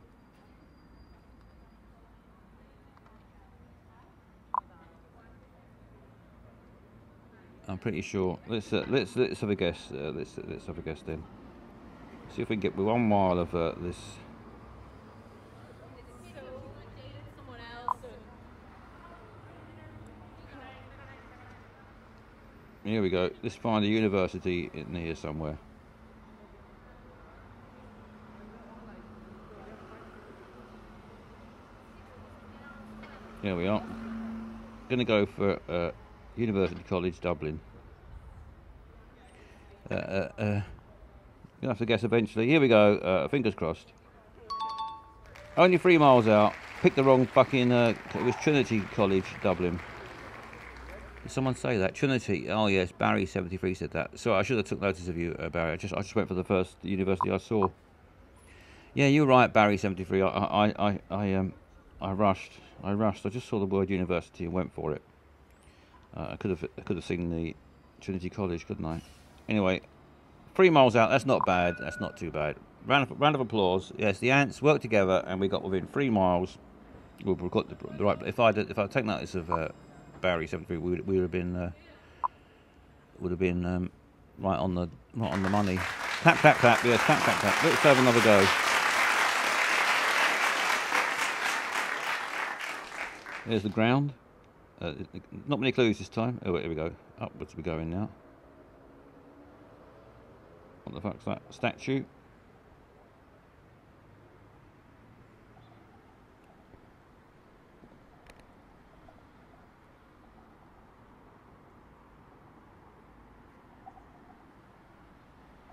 I'm pretty sure. Let's uh, let's let's have a guess. Uh, let's let's have a guess then. See if we can get one mile of uh, this. Here we go. Let's find a university in here somewhere. Here we are. To go for uh, University College Dublin. Uh, uh, uh, you'll have to guess eventually. Here we go. Uh, fingers crossed. Only three miles out. Picked the wrong fucking. Uh, it was Trinity College Dublin. Did someone say that? Trinity. Oh yes, Barry seventy three said that. So I should have took notice of you, uh, Barry. I just I just went for the first university I saw. Yeah, you're right, Barry seventy three. I I I I um I rushed. I rushed. I just saw the word university and went for it. Uh, I could have I could have seen the Trinity College, couldn't I? Anyway, three miles out. That's not bad. That's not too bad. Round of, round of applause. Yes, the ants worked together, and we got within three miles. We got the, the right. If I if I take notice of uh, Barry seventy three, we would we would have been uh, would have been um, right on the right on the money. Clap clap clap. Yes, clap clap clap. Let's have another go. There's the ground. Uh, not many clues this time. Oh, here we go. Upwards we're going now. What the fuck's that? Statue?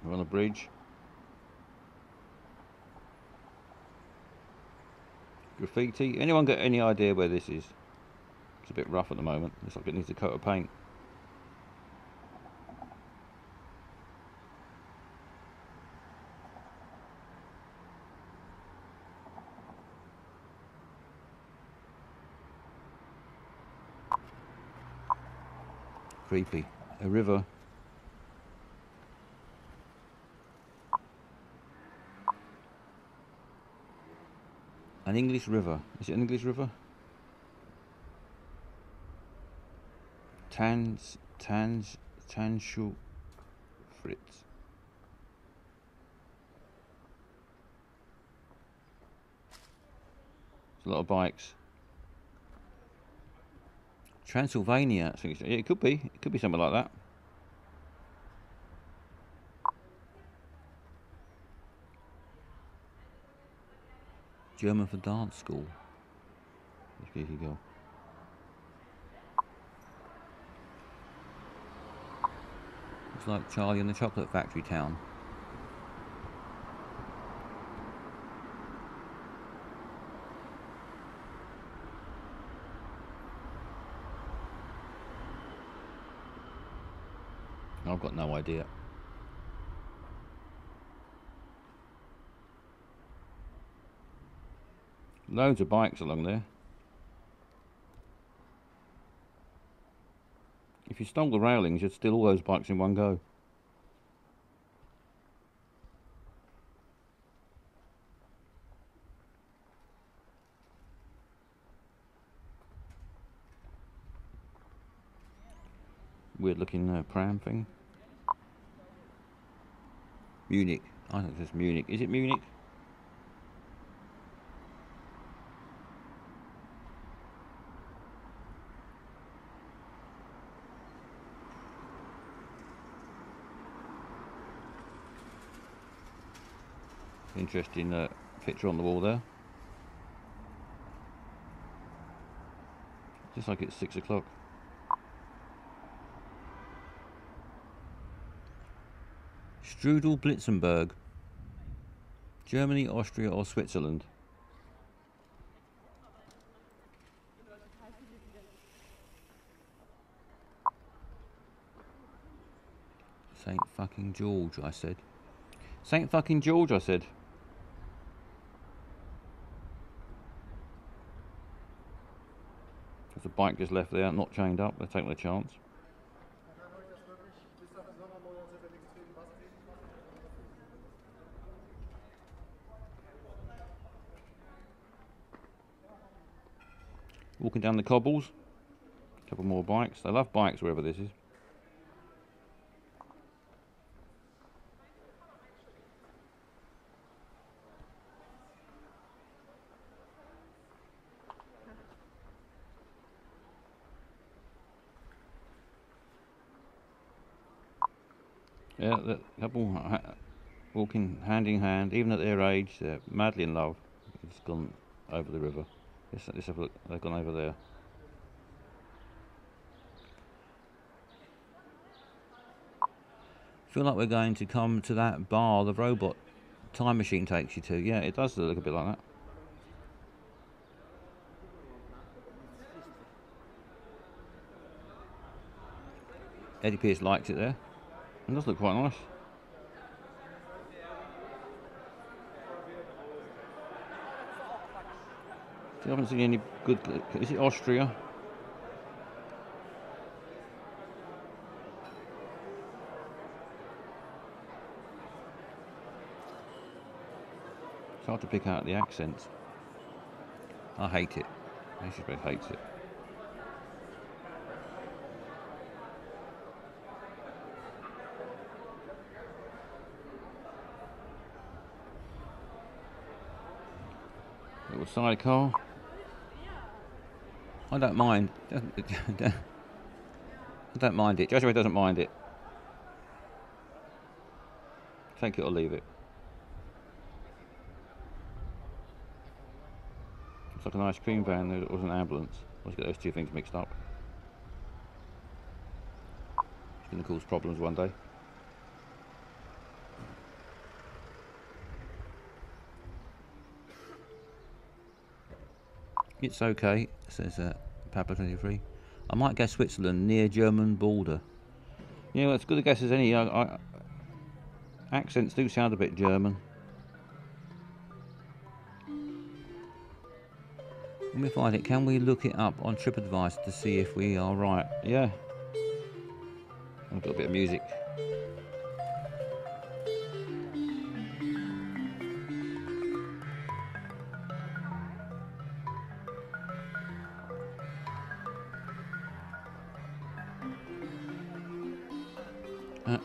We're on a bridge. Graffiti. Anyone got any idea where this is? It's a bit rough at the moment. Looks like it needs a coat of paint. Creepy. A river. An English river. Is it an English river? Tans, Tans, Tanshu Fritz. There's a lot of bikes. Transylvania. I think yeah, it could be. It could be something like that. German for dance school. Let's go. Like Charlie and the Chocolate Factory town. I've got no idea. Loads of bikes along there. If you stole the railings, you'd steal all those bikes in one go. Weird looking uh, pram thing. Munich. I think it's Munich. Is it Munich? Interesting uh, picture on the wall there. Just like it's six o'clock. Strudel Blitzenberg. Germany, Austria or Switzerland? Saint fucking George, I said. Saint fucking George, I said. A bike just left there, not chained up. They're taking a chance. Walking down the cobbles. A couple more bikes. They love bikes wherever this is. Yeah, couple walking hand in hand, even at their age, they're madly in love. It's gone over the river. Let's, let's have a look. They've gone over there. Feel like we're going to come to that bar the robot time machine takes you to. Yeah, it does look a bit like that. Eddie Pierce likes it there. It does look quite nice. I haven't seen any good. Is it Austria? It's hard to pick out the accents. I hate it. Everybody hates it. Little sidecar. I don't mind. I don't mind it. Joshua doesn't mind it. Take it or leave it. It's like an ice cream van. It was an ambulance. Let's get those two things mixed up. It's going to cause problems one day. It's okay, says uh, Papa23. I might guess Switzerland, near German border. Yeah, well, it's good a guess as any. I, I, accents do sound a bit German. Let me find it. Can we look it up on TripAdvisor to see if we are right? Yeah. I've got a bit of music.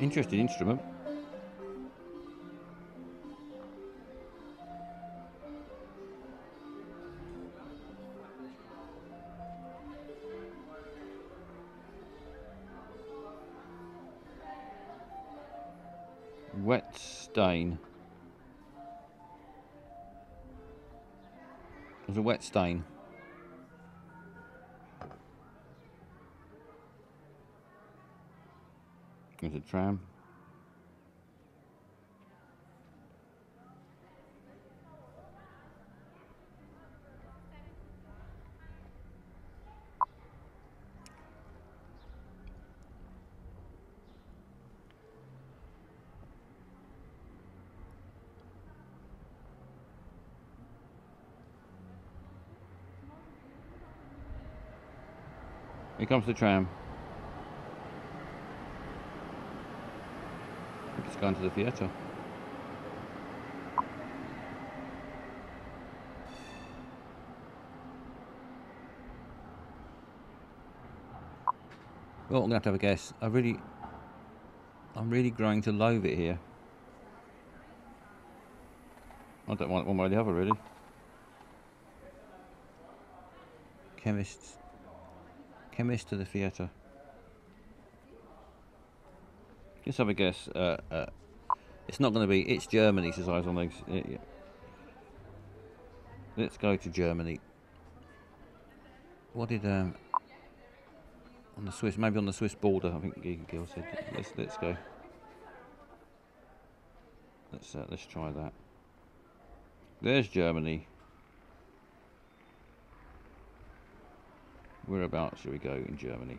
Interesting instrument. Wet stain. There's a wet stain. A tram. Here comes the tram. It's gone to the theatre. Well, I'm gonna have to have a guess. I really, I'm really growing to loathe it here. I don't want it one way or the other, really. Chemists, chemist to the theatre. Let's have a guess. Uh, uh, it's not going to be. It's Germany, says Eyes on Legs. Yeah, yeah. Let's go to Germany. What did um on the Swiss? Maybe on the Swiss border. I think Gill said. Let's let's go. Let's uh, let's try that. There's Germany. Whereabouts should we go in Germany?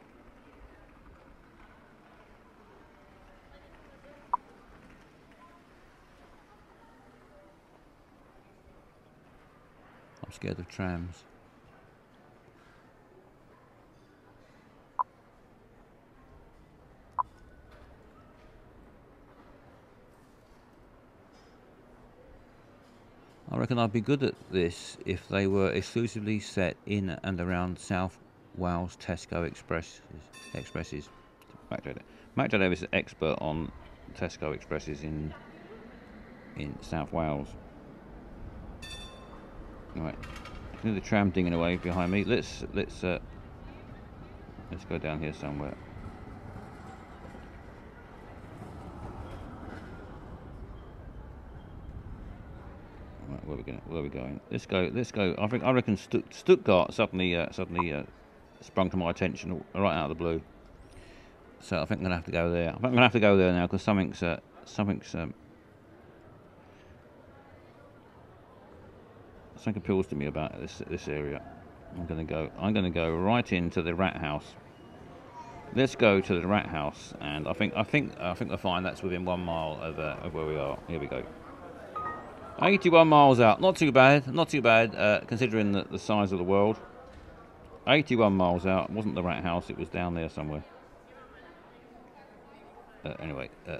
I'm scared of trams. I reckon I'd be good at this if they were exclusively set in and around South Wales Tesco Express expresses. Mac. Davis is an expert on Tesco Expresses in in South Wales. Right, the tram dinging away behind me. Let's let's uh, let's go down here somewhere. Right, where are we going? Where are we going? Let's go. Let's go. I think I reckon Stutt Stuttgart suddenly uh, suddenly uh, sprung to my attention right out of the blue. So I think I'm gonna have to go there. I I'm gonna have to go there now because something's uh, something's um, something appeals to me about this this area. I'm gonna go. I'm gonna go right into the rat house. Let's go to the rat house, and I think I think I think I find that's within one mile of, uh, of where we are. Here we go. 81 miles out. Not too bad. Not too bad, uh, considering the, the size of the world. 81 miles out. It wasn't the rat house. It was down there somewhere. Uh, anyway, uh,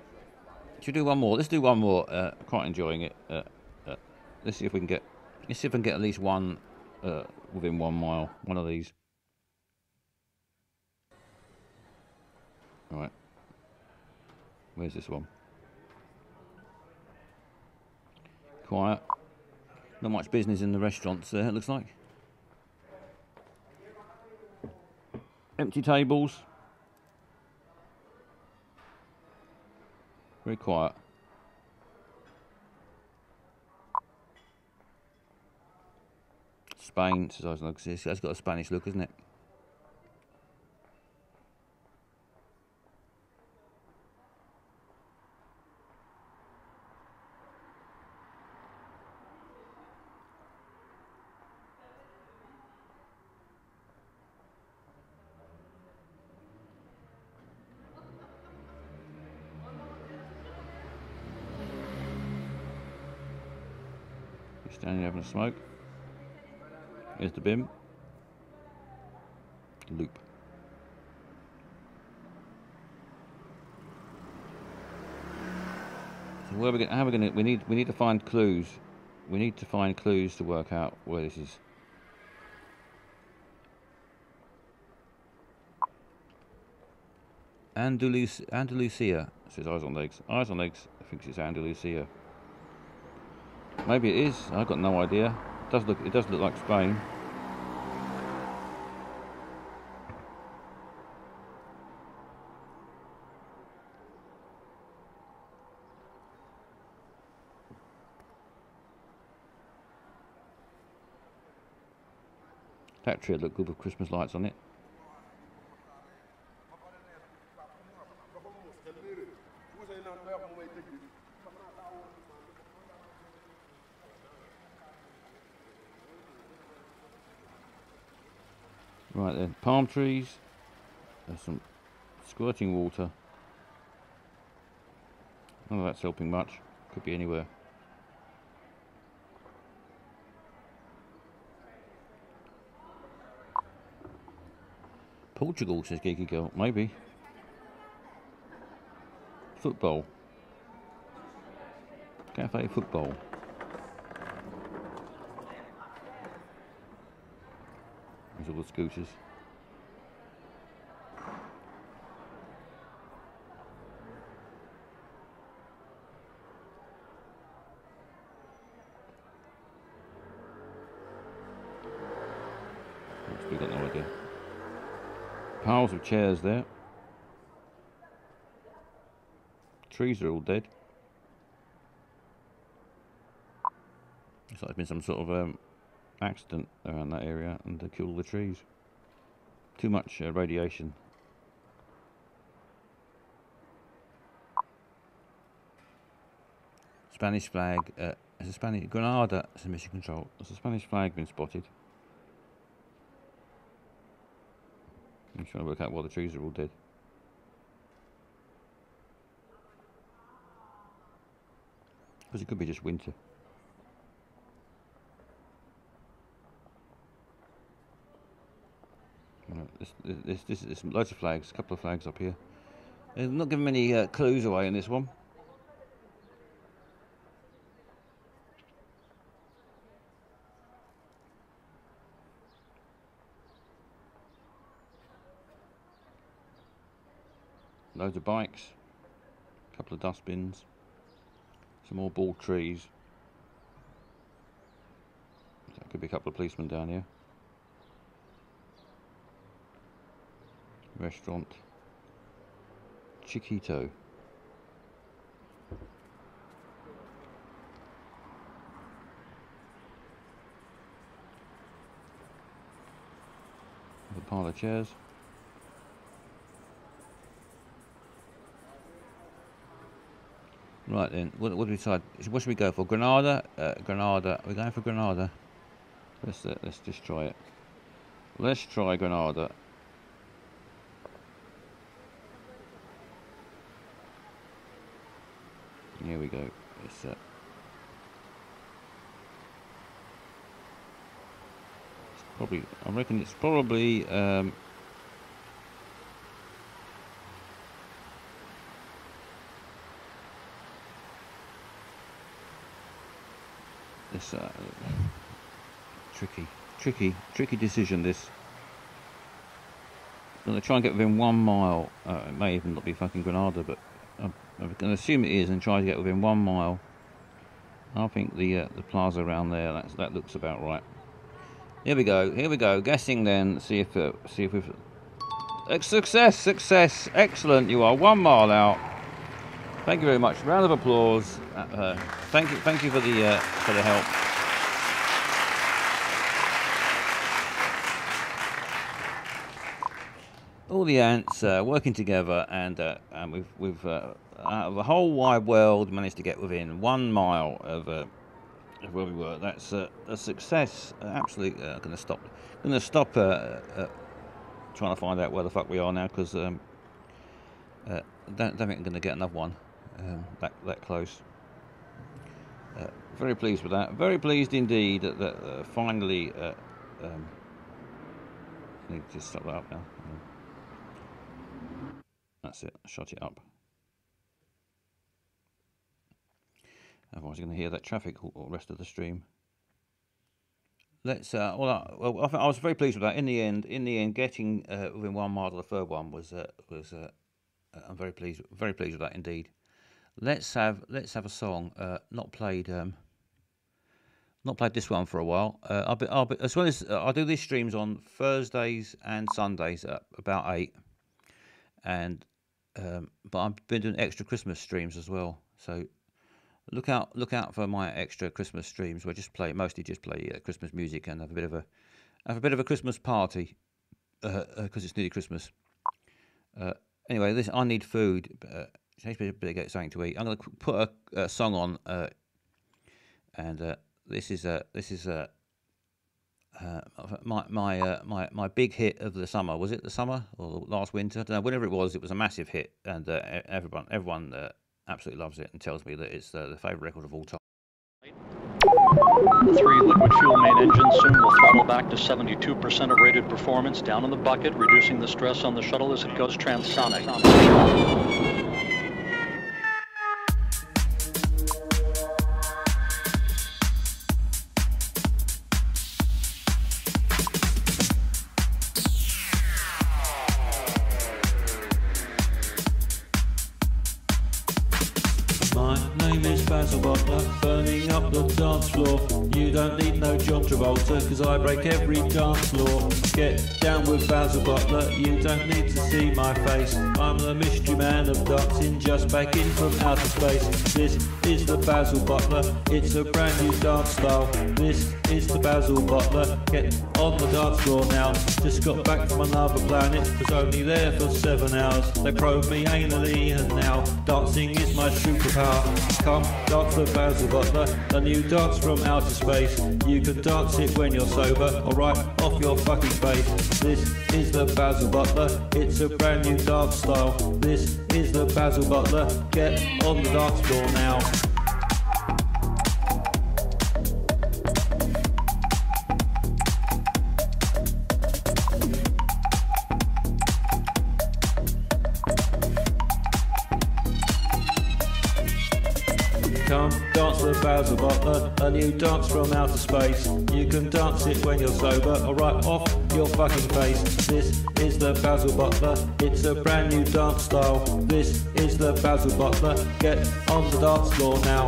should we do one more? Let's do one more. Uh, quite enjoying it. Uh, uh, let's see if we can get. Let's see if we can get at least one uh, within one mile. One of these. Right. Where's this one? Quiet. Not much business in the restaurants there, it looks like. Empty tables. Very quiet. Spain, says That's got a Spanish look, isn't it? Standing having a smoke. The bin. Loop. So where are we going? How are we going? We need. We need to find clues. We need to find clues to work out where this is. Andalus Andalusia. Says eyes on legs. Eyes on legs. I think it's Andalusia. Maybe it is. I've got no idea. It does look. It does look like Spain. That tree would look good with Christmas lights on it. Right then, palm trees. There's some squirting water. None of that's helping much. Could be anywhere. Portugal, says Geeky Girl. Maybe. Football. Cafe football. There's all the scooters. Still got no idea. Piles chairs there. Trees are all dead. Looks like there's been some sort of um, accident around that area and they killed the trees. Too much uh, radiation. Spanish flag. Uh, has a Spanish Granada as a mission control. Has a Spanish flag been spotted? I'm trying to work out why the trees are all dead. Because it could be just winter. This, this, this, loads of flags, a couple of flags up here. They're not giving many uh, clues away in this one. Loads of bikes, a couple of dustbins, some more bald trees. There could be a couple of policemen down here. Restaurant Chiquito. A pile of chairs. Right then, what, what do we decide? What should we go for? Granada? Uh, Granada. We're going for Granada. Let's uh, let's just try it. Let's try Granada. Here we go. It's uh, probably. I reckon it's probably. Um, this uh, tricky, tricky, tricky decision. This. I'm gonna try and get within one mile. Uh, it may even not be fucking Granada, but I'm, I'm gonna assume it is, and try to get within one mile. I think the uh, the plaza around there. That's that looks about right. Here we go. Here we go. Guessing then. See if uh, see if we've. Success! Success! Excellent! You are one mile out. Thank you very much. Round of applause. Uh, thank you. Thank you for the uh, for the help. All the ants uh, working together, and uh, and we've we've uh, out of the whole wide world managed to get within one mile of, uh, of where we were. That's a success. Absolutely going to stop. Going to stop trying to find out where the fuck we are now because um, don't, don't think I'm going to get another one um, that that close. Uh, very pleased with that. Very pleased indeed that, that uh, finally. Uh, um, I need to stop that up now. That's it. Shut it up. Otherwise, you're going to hear that traffic all, all rest of the stream. Let's. Uh, well, I, well, I, I was very pleased with that. In the end, in the end, getting uh, within one mile of the third one was uh, was uh, uh, I'm very pleased. Very pleased with that indeed. Let's have let's have a song. Uh, not played. Um, not played this one for a while. Uh, I'll be, I'll be, as well as uh, I do these streams on Thursdays and Sundays at about eight, and um, but I've been doing extra Christmas streams as well. So look out look out for my extra Christmas streams where I just play mostly just play uh, Christmas music and have a bit of a have a bit of a Christmas party because uh, uh, it's nearly Christmas. Uh, anyway, this I need food. Uh, Shakespeare better get something to eat. I'm going to put a, a song on, uh, and uh, this is a this is a uh, my my uh, my my big hit of the summer. Was it the summer or last winter? I don't know. Whenever it was, it was a massive hit, and uh, everyone everyone uh, absolutely loves it and tells me that it's uh, the favourite record of all time. The three liquid fuel main engines soon will throttle back to 72% of rated performance down in the bucket, reducing the stress on the shuttle as it goes transonic. I'm the back in from outer space. This is the Basil Bottler, it's a brand new dance style. This is the Basil Bottler, get on the dance floor now. Just got back from another planet, was only there for seven hours. They probed me anally, and now dancing is my superpower. Come dance the Basil Bottler, a new dance from outer space. You can dance it when you're sober, or right off your fucking face. This is the Basil Bottler, it's a brand new dance style. This is the Basil Bottler, get on the dance floor now. The Basil Bottler, a new dance from outer space. You can dance it when you're sober, or right off your fucking face. This is the Basil Bottler, it's a brand new dance style. This is the Basil Bottler, get on the dance floor now.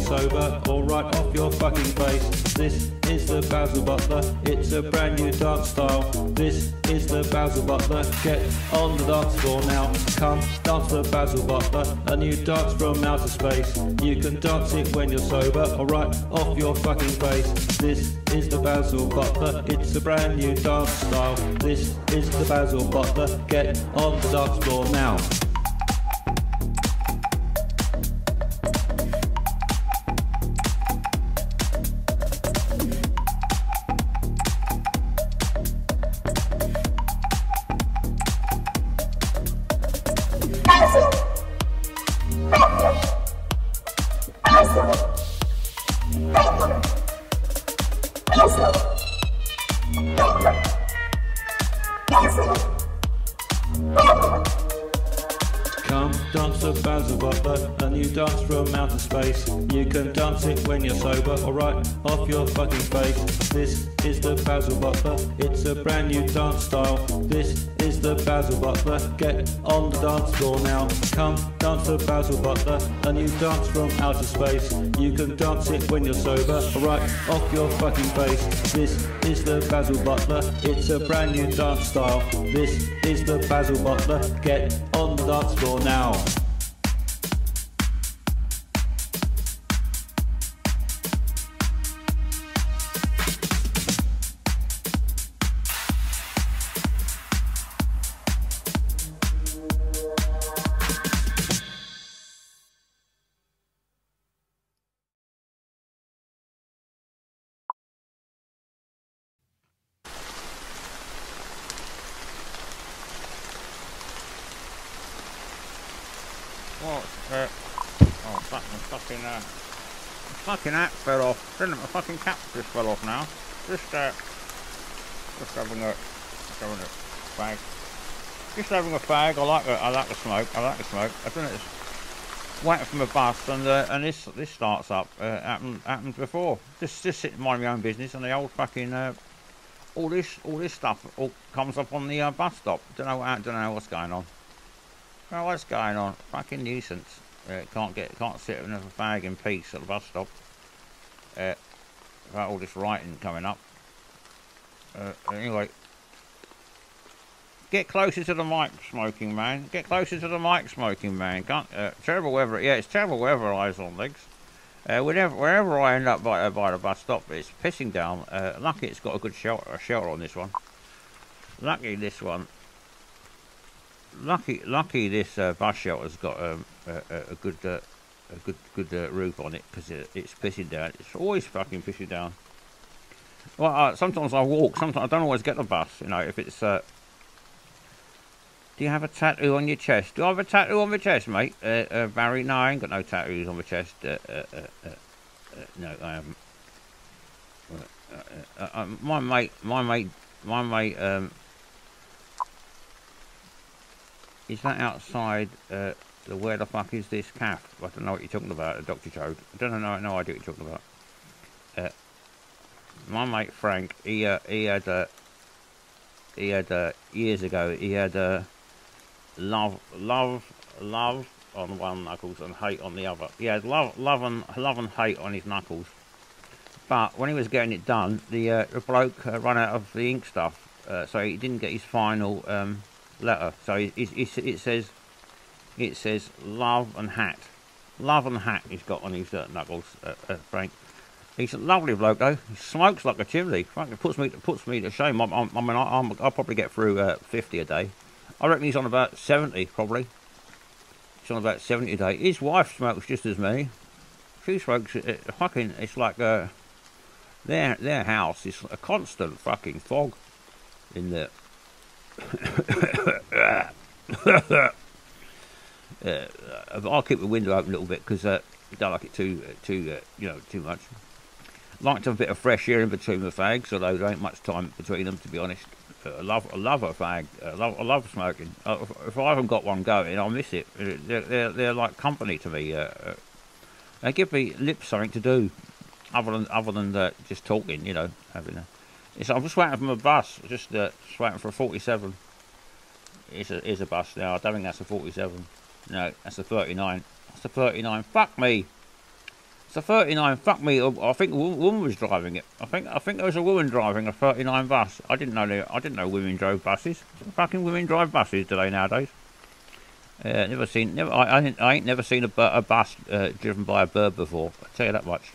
Sober, or right off your fucking face. This is the Basil Bottler, it's a brand new dance style. This is the Basil Bottler, get on the dance floor now. Come dance the Basil Bottler, a new dance from outer space. You can dance it when you're sober, or right off your fucking face. This is the Basil Bottler, it's a brand new dance style. This is the Basil Bottler, get on the dance floor now. Basil Bottler, get on the dance floor now. Come dance the Basil Bottler, a new dance from outer space. You can dance it when you're sober, right off your fucking face. This is the Basil Bottler, it's a brand new dance style. This is the Basil Bottler, get on the dance floor now. Just fell off now. Just, uh, Just having a, just having a fag. Just having a fag. I like. I like the smoke. I like the smoke. I've done it. Waiting for my bus, and uh, and this this starts up. Uh, happened happened before. Just just sitting mind my own business, and the old fucking uh, all this all this stuff all comes up on the uh, bus stop. Don't know what don't know what's going on. Don't know what's going on. Fucking nuisance. Uh, can't get can't sit in a fag in peace at the bus stop. Uh, about all this writing coming up. Uh, anyway, get closer to the mic, smoking man. Get closer to the mic, smoking man. Uh, terrible weather. Yeah, it's terrible weather. Eyes on legs. Uh, whenever, wherever I end up by, uh, by the bus stop, it's pissing down. Uh, lucky it's got a good shelter, a shelter on this one. Lucky this one. Lucky, lucky this uh, bus shelter's got um, a, a, good, a good, good uh, roof on it because it, it's pissing down. It's always fucking pissing down. Well, uh, sometimes I walk. Sometimes I don't always get the bus. You know, if it's. Uh, do you have a tattoo on your chest? Do I have a tattoo on my chest, mate? Uh, uh, Barry, no, I ain't got no tattoos on my chest. Uh, uh, uh, uh, uh, no, I haven't. Uh, uh, uh, uh, my mate, my mate, my mate. Um, is that outside? Where the fuck is this calf? I don't know what you're talking about, Doctor Chode. I don't know, no idea what you're talking about. Uh, my mate Frank, he uh, he had uh, he had uh, years ago. He had uh, love, love, love on one knuckles and hate on the other. He had love, love and love and hate on his knuckles. But when he was getting it done, the, uh, the bloke uh, ran out of the ink stuff, uh, so he didn't get his final um, letter. So it says it says love and hat. Love and hat he's got on his uh, knuckles, uh, uh, Frank. He's a lovely bloke though. He smokes like a chimney. Frank, it puts me it puts me to shame. I'm, I'm, I mean, I, am I'll probably get through uh, 50 a day. I reckon he's on about 70 probably. He's on about 70 a day. His wife smokes just as many. She smokes uh, fucking. It's like uh, their their house is a constant fucking fog in there. Uh, I'll keep the window open a little bit because uh, I don't like it too uh, too uh, you know too much. Like to have a bit of fresh air in between the fags, although there ain't much time between them to be honest. Uh, I love I love a fag. I love I love smoking. If, I haven't got one going, I miss it. They're they're, they're like company to me. They give me lips something to do, other than other than just talking. You know, having a. I'm just waiting for my bus. Just uh, just waiting for a 47. It's a it's a bus now. I don't think that's a 47. No, that's a 39. That's a 39. Fuck me. It's a 39. Fuck me. I think a woman was driving it. I think I think there was a woman driving a 39 bus. I didn't know they, I didn't know women drove buses. Fucking women drive buses today nowadays. Uh, never seen. Never. I, I, I ain't never seen a, a bus uh, driven by a bird before. I tell you that much.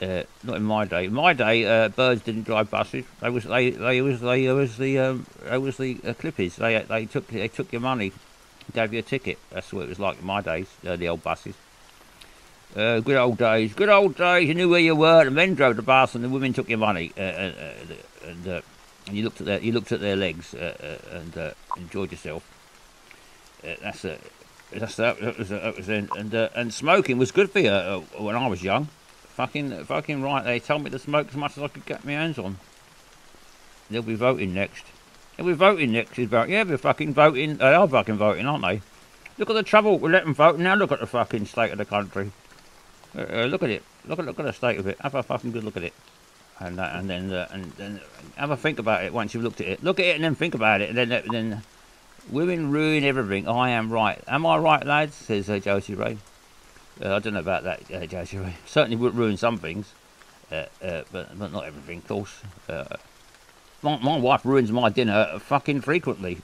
Uh, not in my day. In my day, uh, birds didn't drive buses. They was they they was they was the um, they was the uh, clippies. They they took they took your money, gave you a ticket. That's what it was like in my days. Uh, the old buses. Uh, good old days. Good old days. You knew where you were. The men drove the bus, and the women took your money. Uh, uh, uh, and uh, and you looked at their you looked at their legs and enjoyed yourself. That's that's that, that was, that was and and, and smoking was good for you when I was young. Fucking fucking right. They told me to smoke as much as I could get my hands on. They'll be voting next. Be voting next. Is about yeah, they're fucking voting. They are fucking voting, aren't they? Look at the trouble. We let them vote. Now look at the fucking state of the country. Uh, uh, look at it. Look at look at the state of it. Have a fucking good look at it. And uh, and then uh, and then have a think about it once you've looked at it. Look at it and then think about it. And then then women ruin everything. I am right. Am I right, lads? Says uh, Josie Ray. I don't know about that, Josie Ray. Certainly would ruin some things, but but not everything, of course. My my wife ruins my dinner fucking frequently.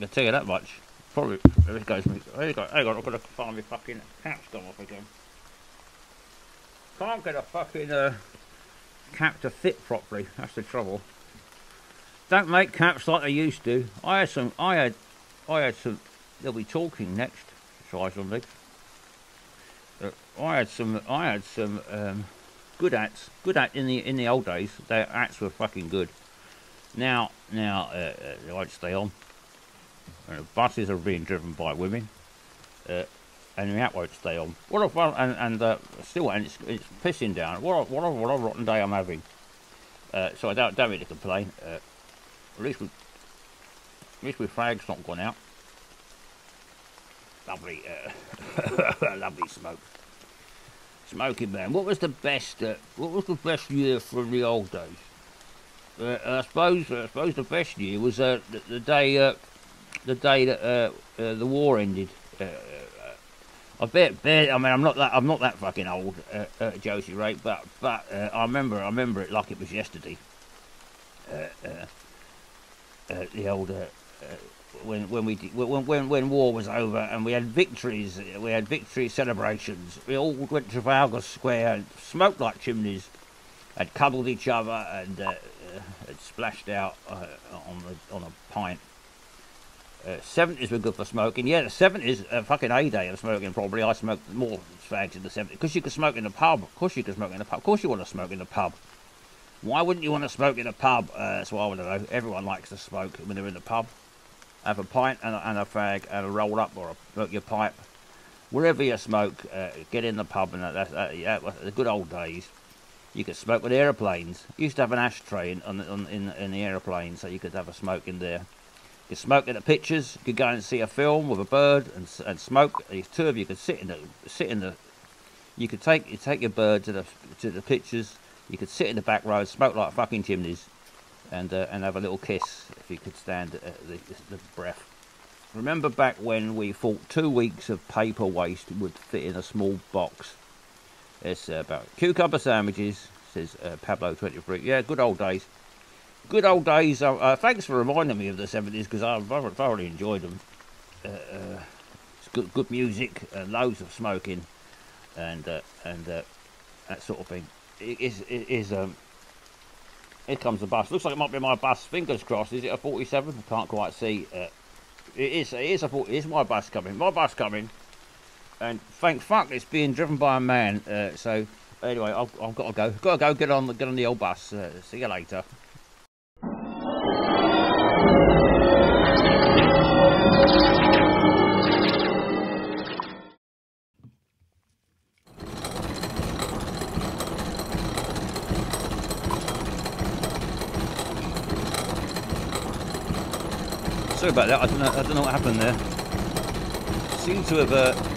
I tell you that much. Probably there it goes. There you go. Hang on, I've got to find my fucking caps gone off again. Can't get a fucking uh, cap to fit properly. That's the trouble. Don't make caps like they used to. I had some. I had. I had some. They'll be talking next. Try something. I had some. I had some um, good hats. Good hat in the in the old days. Their hats were fucking good. Now, now uh, uh, won't stay on. Uh, buses are being driven by women. Uh, and the hat won't stay on. What a fun, and, and uh, still, and it's, it's pissing down. What a, what, a, what a rotten day I'm having. Uh, so I don't don't complain. Uh, at least we, at least my frag's not gone out. Lovely, uh, lovely smoke. Smoking man. What was the best? What was the best year from the old days? Uh, I suppose I suppose the best year was uh, the, the day uh, the day that uh, uh, the war ended. Uh, I bet, bet. I mean, I'm not that. I'm not that fucking old, Josie Ray. But but I remember. I remember it like it was yesterday. The old when when we when when when war was over and we had victories. We had victory celebrations. We all went to Trafalgar Square and smoked like chimneys, and cuddled each other and had splashed out uh, on the on a pint. Uh, Seventies were good for smoking. Yeah, the seventies, uh, fucking heyday of smoking. Probably I smoked more fags in the seventies because you could smoke in the pub. Of course you could smoke in the pub. Of course you want to smoke in the pub. Why wouldn't you want to smoke in a pub? Uh, that's what I want to know. Everyone likes to smoke when they're in the pub. Have a pint and a, and a fag and a roll up or a, smoke your pipe. Wherever you smoke, uh, get in the pub and that, that, yeah, the good old days. You could smoke with aeroplanes. You used to have an ashtray in, on, on, in, in the aeroplane so you could have a smoke in there. You could smoke in the pictures. You could go and see a film with a bird and, and smoke. These two of you could sit in the sit in the. You could take you take your bird to the to the pictures. You could sit in the back row, smoke like fucking chimneys, and uh, and have a little kiss if you could stand uh, the, the breath. Remember back when we thought two weeks of paper waste would fit in a small box? It's uh, about cucumber sandwiches, says uh, Pablo23. Yeah, good old days. Good old days. Uh, uh, thanks for reminding me of the 70s because I thoroughly, enjoyed them. Uh, uh, it's good, good music, loads of smoking, and and that sort of thing. It is, it is um, here comes the bus. Looks like it might be my bus. Fingers crossed. Is it a 47? I can't quite see. It is. It is a. 40, It is my bus coming. My bus coming. And thank fuck it's being driven by a man. Uh, so anyway, I've, I've got to go. Got to go. Get on. the Get on the old bus. Uh, see you later. Sorry about that. I don't know. I don't know what happened there. Seems to have. Uh,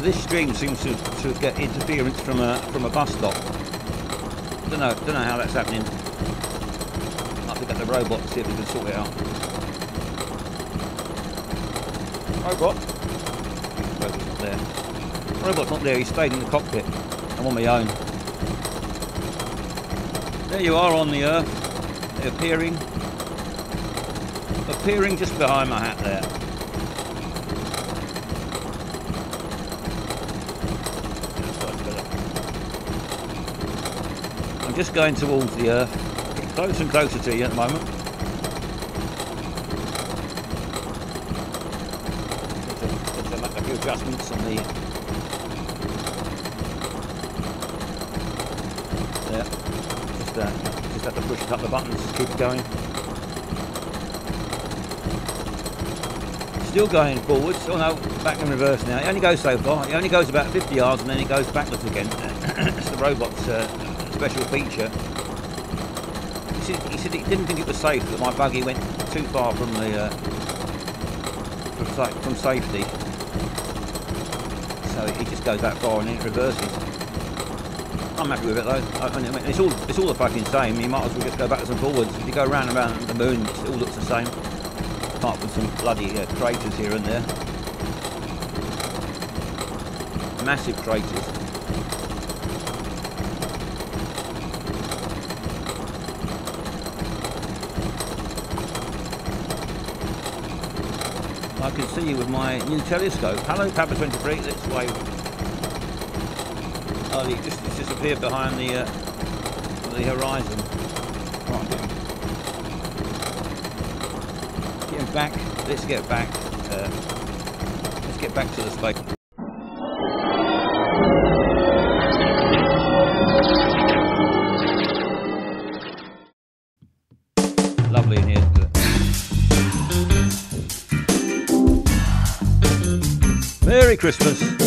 this stream seems to, to get interference from a from a bus stop. Don't know. Don't know how that's happening. Might have to get the robot to see if we can sort it out. Robot. Robot's not there. Robot's not there. He stayed in the cockpit. I'm on my own. There you are on the Earth, appearing appearing just behind my hat there. I'm just going towards the Earth, closer and closer to you at the moment. Need to- to a few adjustments on the. There. Just, uh, just have to push a couple of buttons, keep it going. Still going forwards. Oh no, back in reverse now. It only goes so far. It only goes about 50 yards and then it goes backwards again. it's the robot's uh, special feature. He said, he said he didn't think it was safe that my buggy went too far from the uh, from, from safety. So he just goes that far and then it reverses. I'm happy with it though. I, I mean, it's all it's all the fucking same. You might as well just go backwards and forwards. If you go round and round the moon, it all looks the same apart from some bloody uh, craters here and there. Massive craters. I can see you with my new telescope. Hello, Papa 23. Let's wave. Oh, it just disappeared behind the uh, the horizon. Right, getting getting back. Let's get back. Uh, let's get back to the space. Christmas.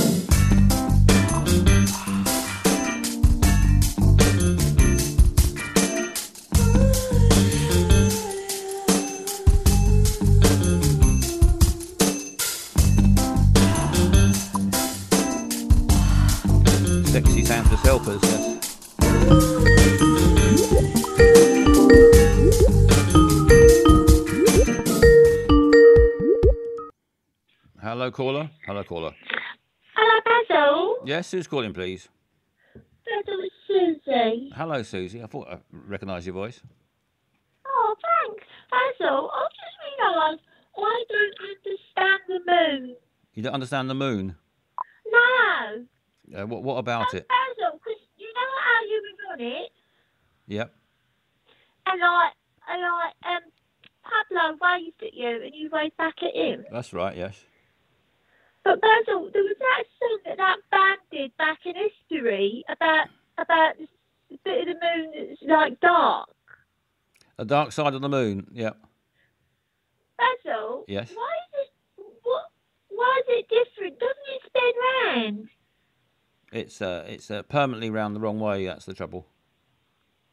Hello, caller. Hello, caller. Hello, Basil. Yes, who's calling, please? Basil, it's Susie. Hello, Susie. I thought I recognised your voice. Oh, thanks. Basil, I just realised I don't understand the moon. You don't understand the moon. No. Uh, what? What about it? Basil, because you know how you were on it, Yep. and I, and I, um, Pablo waved at you, and you waved back at him. That's right. Yes. But Basil, there was that song that that band did back in history about about this bit of the moon that's like dark. The dark side of the moon. Yep. Basil, Yes. why is it what? Why is it different? Doesn't it spin round? It's uh, it's uh, permanently round the wrong way. That's the trouble.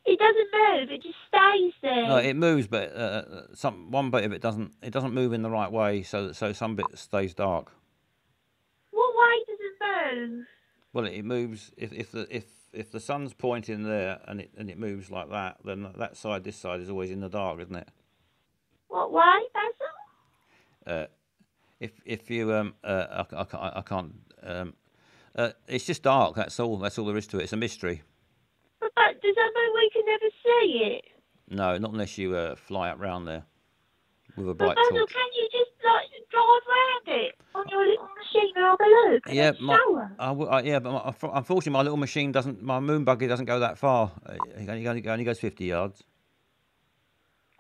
It doesn't move. It just stays there. No, it moves, but uh, some one bit of it doesn't. It doesn't move in the right way, so so some bit stays dark. What way does it move? Well, it moves if if the if if the sun's pointing there and it and it moves like that, then that side, this side, is always in the dark, isn't it? What way, Basil? Uh, if if you um uh, I, I, can't- I can't um uh, it's just dark. That's all. That's all there is to it. It's a mystery. But, but does that mean we can never see it? No, not unless you uh, fly up round there with a But bright Basil, torch. can you just like drive round it on your little machine and have a look? Yeah, my, show us? I w- I- yeah, but my, unfortunately, my little machine doesn't. My moon buggy doesn't go that far. Uh, It only, only, only goes fifty yards.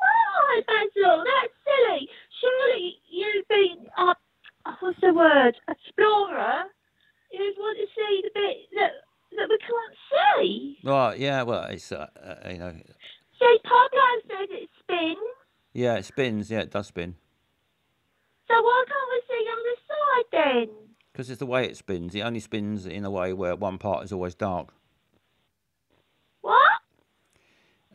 Oh, Basil, that's silly. Surely you've been uh, what's the word? Explorer. You'd want to see the bit that that we can't see. Right? Yeah. Well, it's uh, uh, you know. See, Pablo says it spins. Yeah, it spins. Yeah, it does spin. So why can't we see on the side then? Because it's the way it spins. It only spins in a way where one part is always dark. What?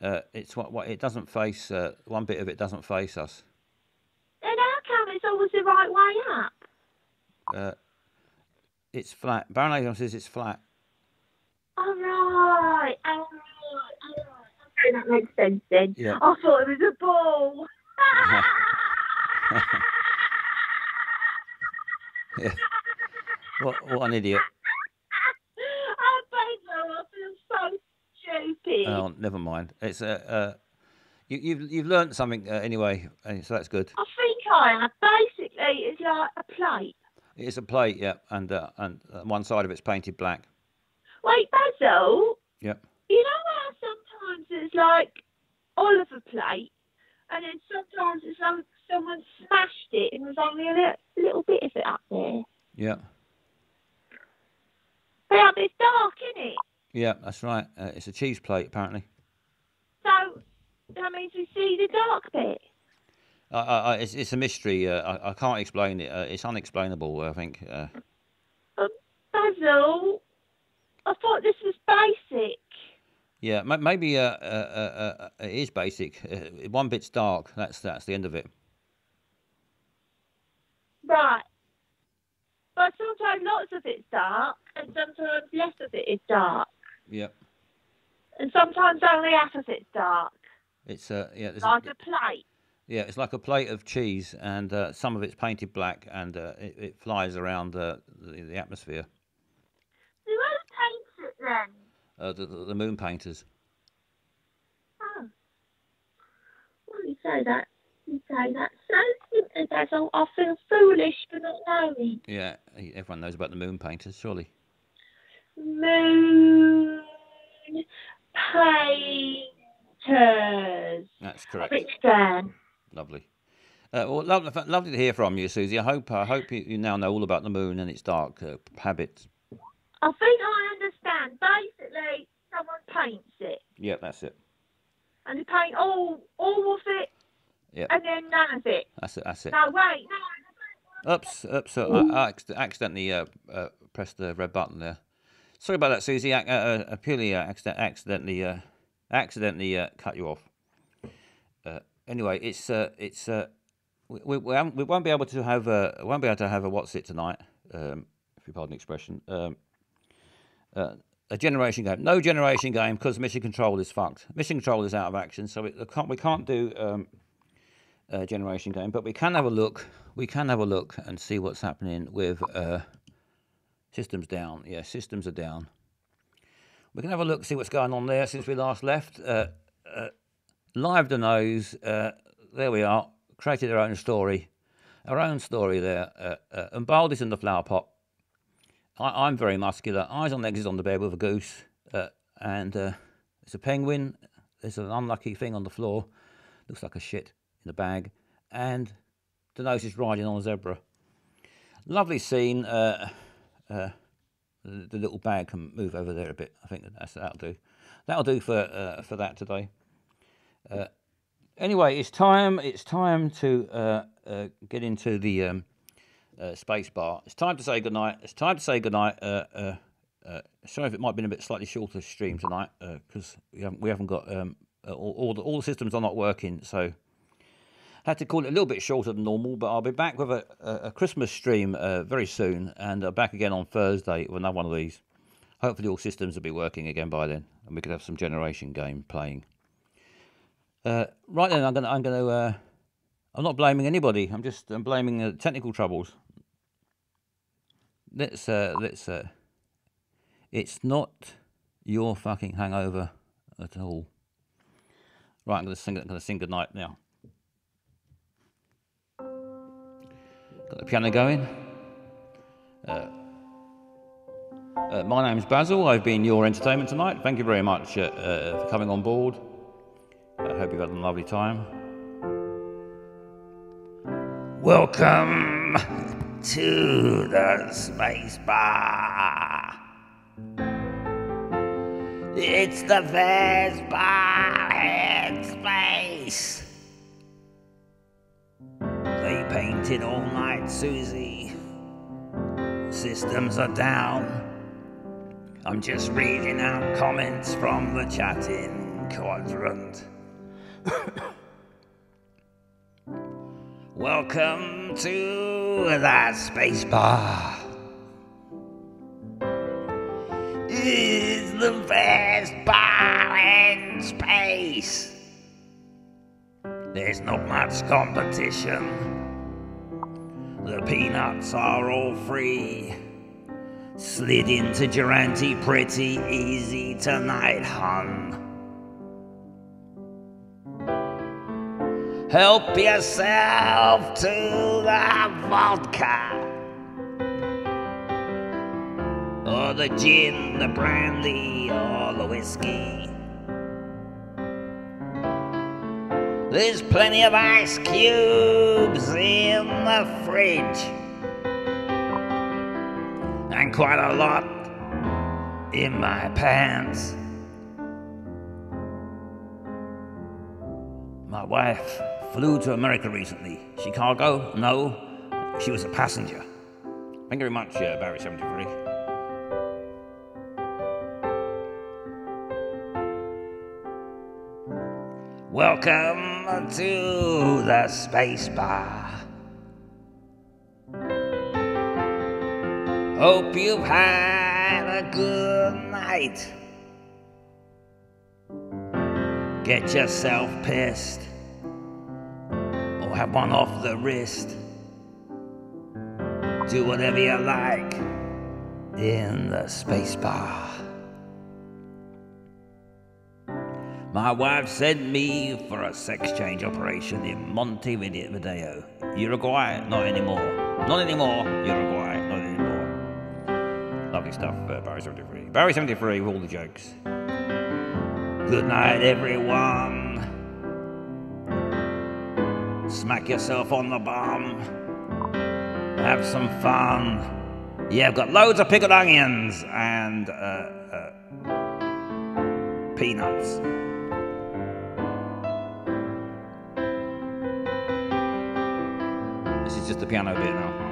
Uh, it's what, what it doesn't face. Uh, one bit of it doesn't face us. Then how come it's always the right way up? Uh, it's flat. Baron Adrian says it's flat. All right, all right, all right. Okay, that makes sense then. Yeah. I thought it was a ball. yeah. What, what an idiot. oh, Basil, I feel so stupid. Oh, never mind. It's uh, uh, you, you've you've learnt something uh, anyway, uh, so that's good. I think I have. Basically, it's like a plate. It's a plate, yeah, and uh, and uh, one side of it's painted black. Wait, Basil, Yep. you know how sometimes it's like all of a plate, and then sometimes it's like someone smashed it and was only a little, little bit of it up there. Yeah. But um, it's dark, isn't it? Yeah, that's right. Uh, it's a cheese plate, apparently. So that means we see the dark bit. Uh, uh, it's, it's a mystery. Uh, I, I can't explain it. Uh, it's unexplainable, I think. Uh, Basil, I thought this was basic. yeah, ma- maybe uh, uh, uh, uh, it is basic. Uh, one bit's dark. That's that's the end of it. Right. But sometimes lots of it's dark, and sometimes less of it is dark, Yeah. and sometimes only half of it's dark, It's uh, yeah, there's like a plate. yeah, it's like a plate of cheese, and uh, some of it's painted black, and uh, it, it flies around uh, the, the atmosphere. So who paints it then? Uh, the, the the moon painters. Oh. Well, you say that. You say that so simply, Basil. I feel foolish for not knowing. Yeah, everyone knows about the moon painters, surely. Moon painters. That's correct. Dan. Lovely. Uh, well, lovely, lovely to hear from you, Susie. I hope I hope you, you now know all about the moon and its dark uh, habits. I think I understand. Basically, someone paints it, Yeah, that's it. and they paint all all of it, Yeah, and then none of it. that's it. That's it. No, wait, no. Oops, oops. uh, I, I accidentally uh, uh, pressed the red button there. Sorry about that, Susie. I, uh, uh, purely uh, accident, accidentally, uh, accidentally uh, cut you off. Uh, anyway, it's uh, it's uh, we, we, we we won't be able to have a won't be able to have a what's it tonight. Um, if you pardon the expression. Um, a generation game, no generation game because Mission Control is fucked. Mission Control is out of action, so it, the can't, we can't do um, uh, generation game, but we can have a look. We can have a look and see what's happening with uh, systems down. Yeah, systems are down. We can have a look, see what's going on there since we last left. Uh, uh, live the nose. Uh, there we are. Created our own story, our own story there. Uh, uh, and Baldy's in the flower pot. I, I'm very muscular. Eyes on legs is on the bed with a goose, uh, and there's a penguin. There's an unlucky thing on the floor. Looks like a shit in a bag, and the nose is riding on a zebra. Lovely scene. Uh, uh, the, the little bag can move over there a bit. I think that's that'll do. That'll do for uh, for that today. Uh, anyway, it's time. It's time to uh, uh, get into the um, uh, space bar. It's time to say goodnight. It's time to say goodnight. Uh, uh, uh, sorry if it might have been a bit slightly shorter stream tonight because we haven't we haven't got um, uh, all, all the all the systems are not working. So had to call it a little bit shorter than normal, but I'll be back with a, a, Christmas stream uh, very soon, and uh, back again on Thursday with another one of these. Hopefully, all systems will be working again by then, and we could have some generation game playing. Uh, right then, I'm gonna, I'm gonna, uh, I'm not blaming anybody. I'm just, I'm blaming uh, technical troubles. Let's, uh, let's, uh, it's not your fucking hangover at all. Right, I'm gonna sing, I'm gonna sing goodnight now. Got the piano going. Uh, uh, my name's Basil. I've been your entertainment tonight. Thank you very much uh, uh, for coming on board. I hope you've had a lovely time. Welcome to the space bar. It's the best bar in space. They painted all night, Susie. Systems are down. I'm just reading out comments from the chatting quadrant. Welcome to the space bar. It's the best bar in space. There's not much competition. The peanuts are all free. Slid into Durante pretty easy tonight, hun. Help yourself to the vodka. Or the gin, the brandy, or the whiskey. There's plenty of ice cubes in the fridge. And quite a lot in my pants. My wife flew to America recently. Chicago? No. She was a passenger. Thank you very much, uh, Barry73. Welcome to the space bar. Hope you've had a good night. Get yourself pissed or have one off the wrist. Do whatever you like in the space bar. My wife sent me for a sex change operation in Montevideo, Uruguay. Not anymore. Not anymore, Uruguay. Not anymore. Lovely stuff, uh, Barry 73. Barry 73 with all the jokes. Good night, everyone. Smack yourself on the bum. Have some fun. Yeah, I've got loads of pickled onions and uh, uh, peanuts. This is just the piano bit now.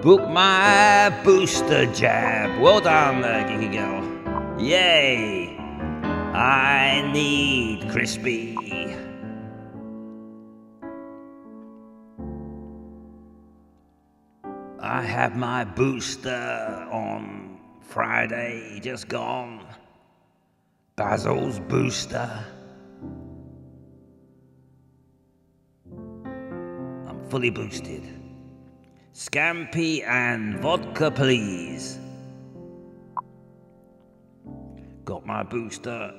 Book my booster jab. Well done, uh, Geeky Girl. Yay! I need crispy. I have my booster on Friday just gone. Basil's booster. I'm fully boosted. Scampi and vodka, please. Got my booster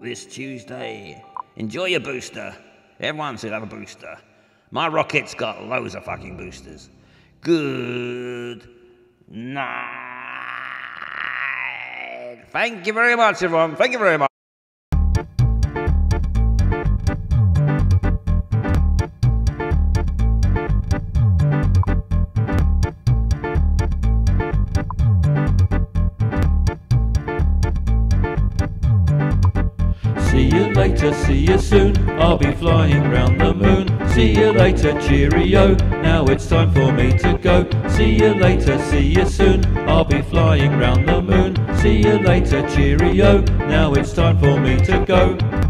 this Tuesday. Enjoy your booster. Everyone should have a booster. My rocket's got loads of fucking boosters. Good night. Thank you very much, everyone. Thank you very much. See you later, see you soon. I'll be flying round the moon. See you later, cheerio. Now it's time for me to go. See you later, see you soon. I'll be flying round the moon. See you later, cheerio. Now it's time for me to go.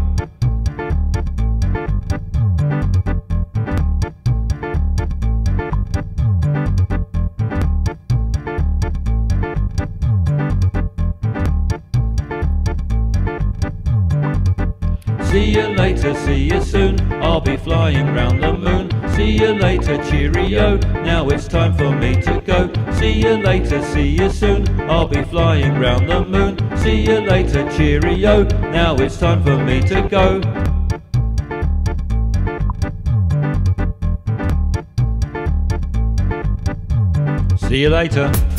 Flying round the moon. See you later, cheerio. Now it's time for me to go. See you later, see you soon. I'll be flying round the moon. See you later, cheerio. Now it's time for me to go. See you later.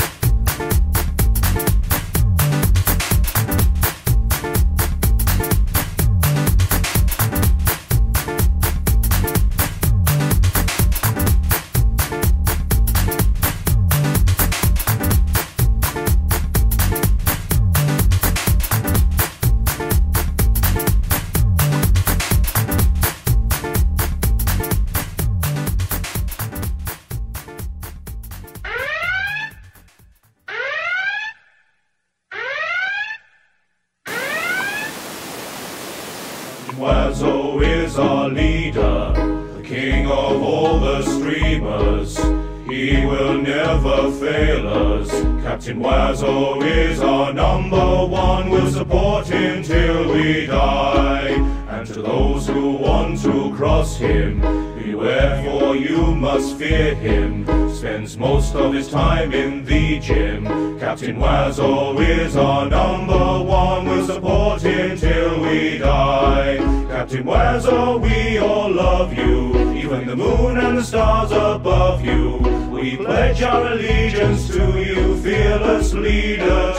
Captain Wazzo is our number one. We'll support him till we die. Captain Wazzo, we all love you. Even the moon and the stars above you. We pledge our allegiance to you, fearless leader.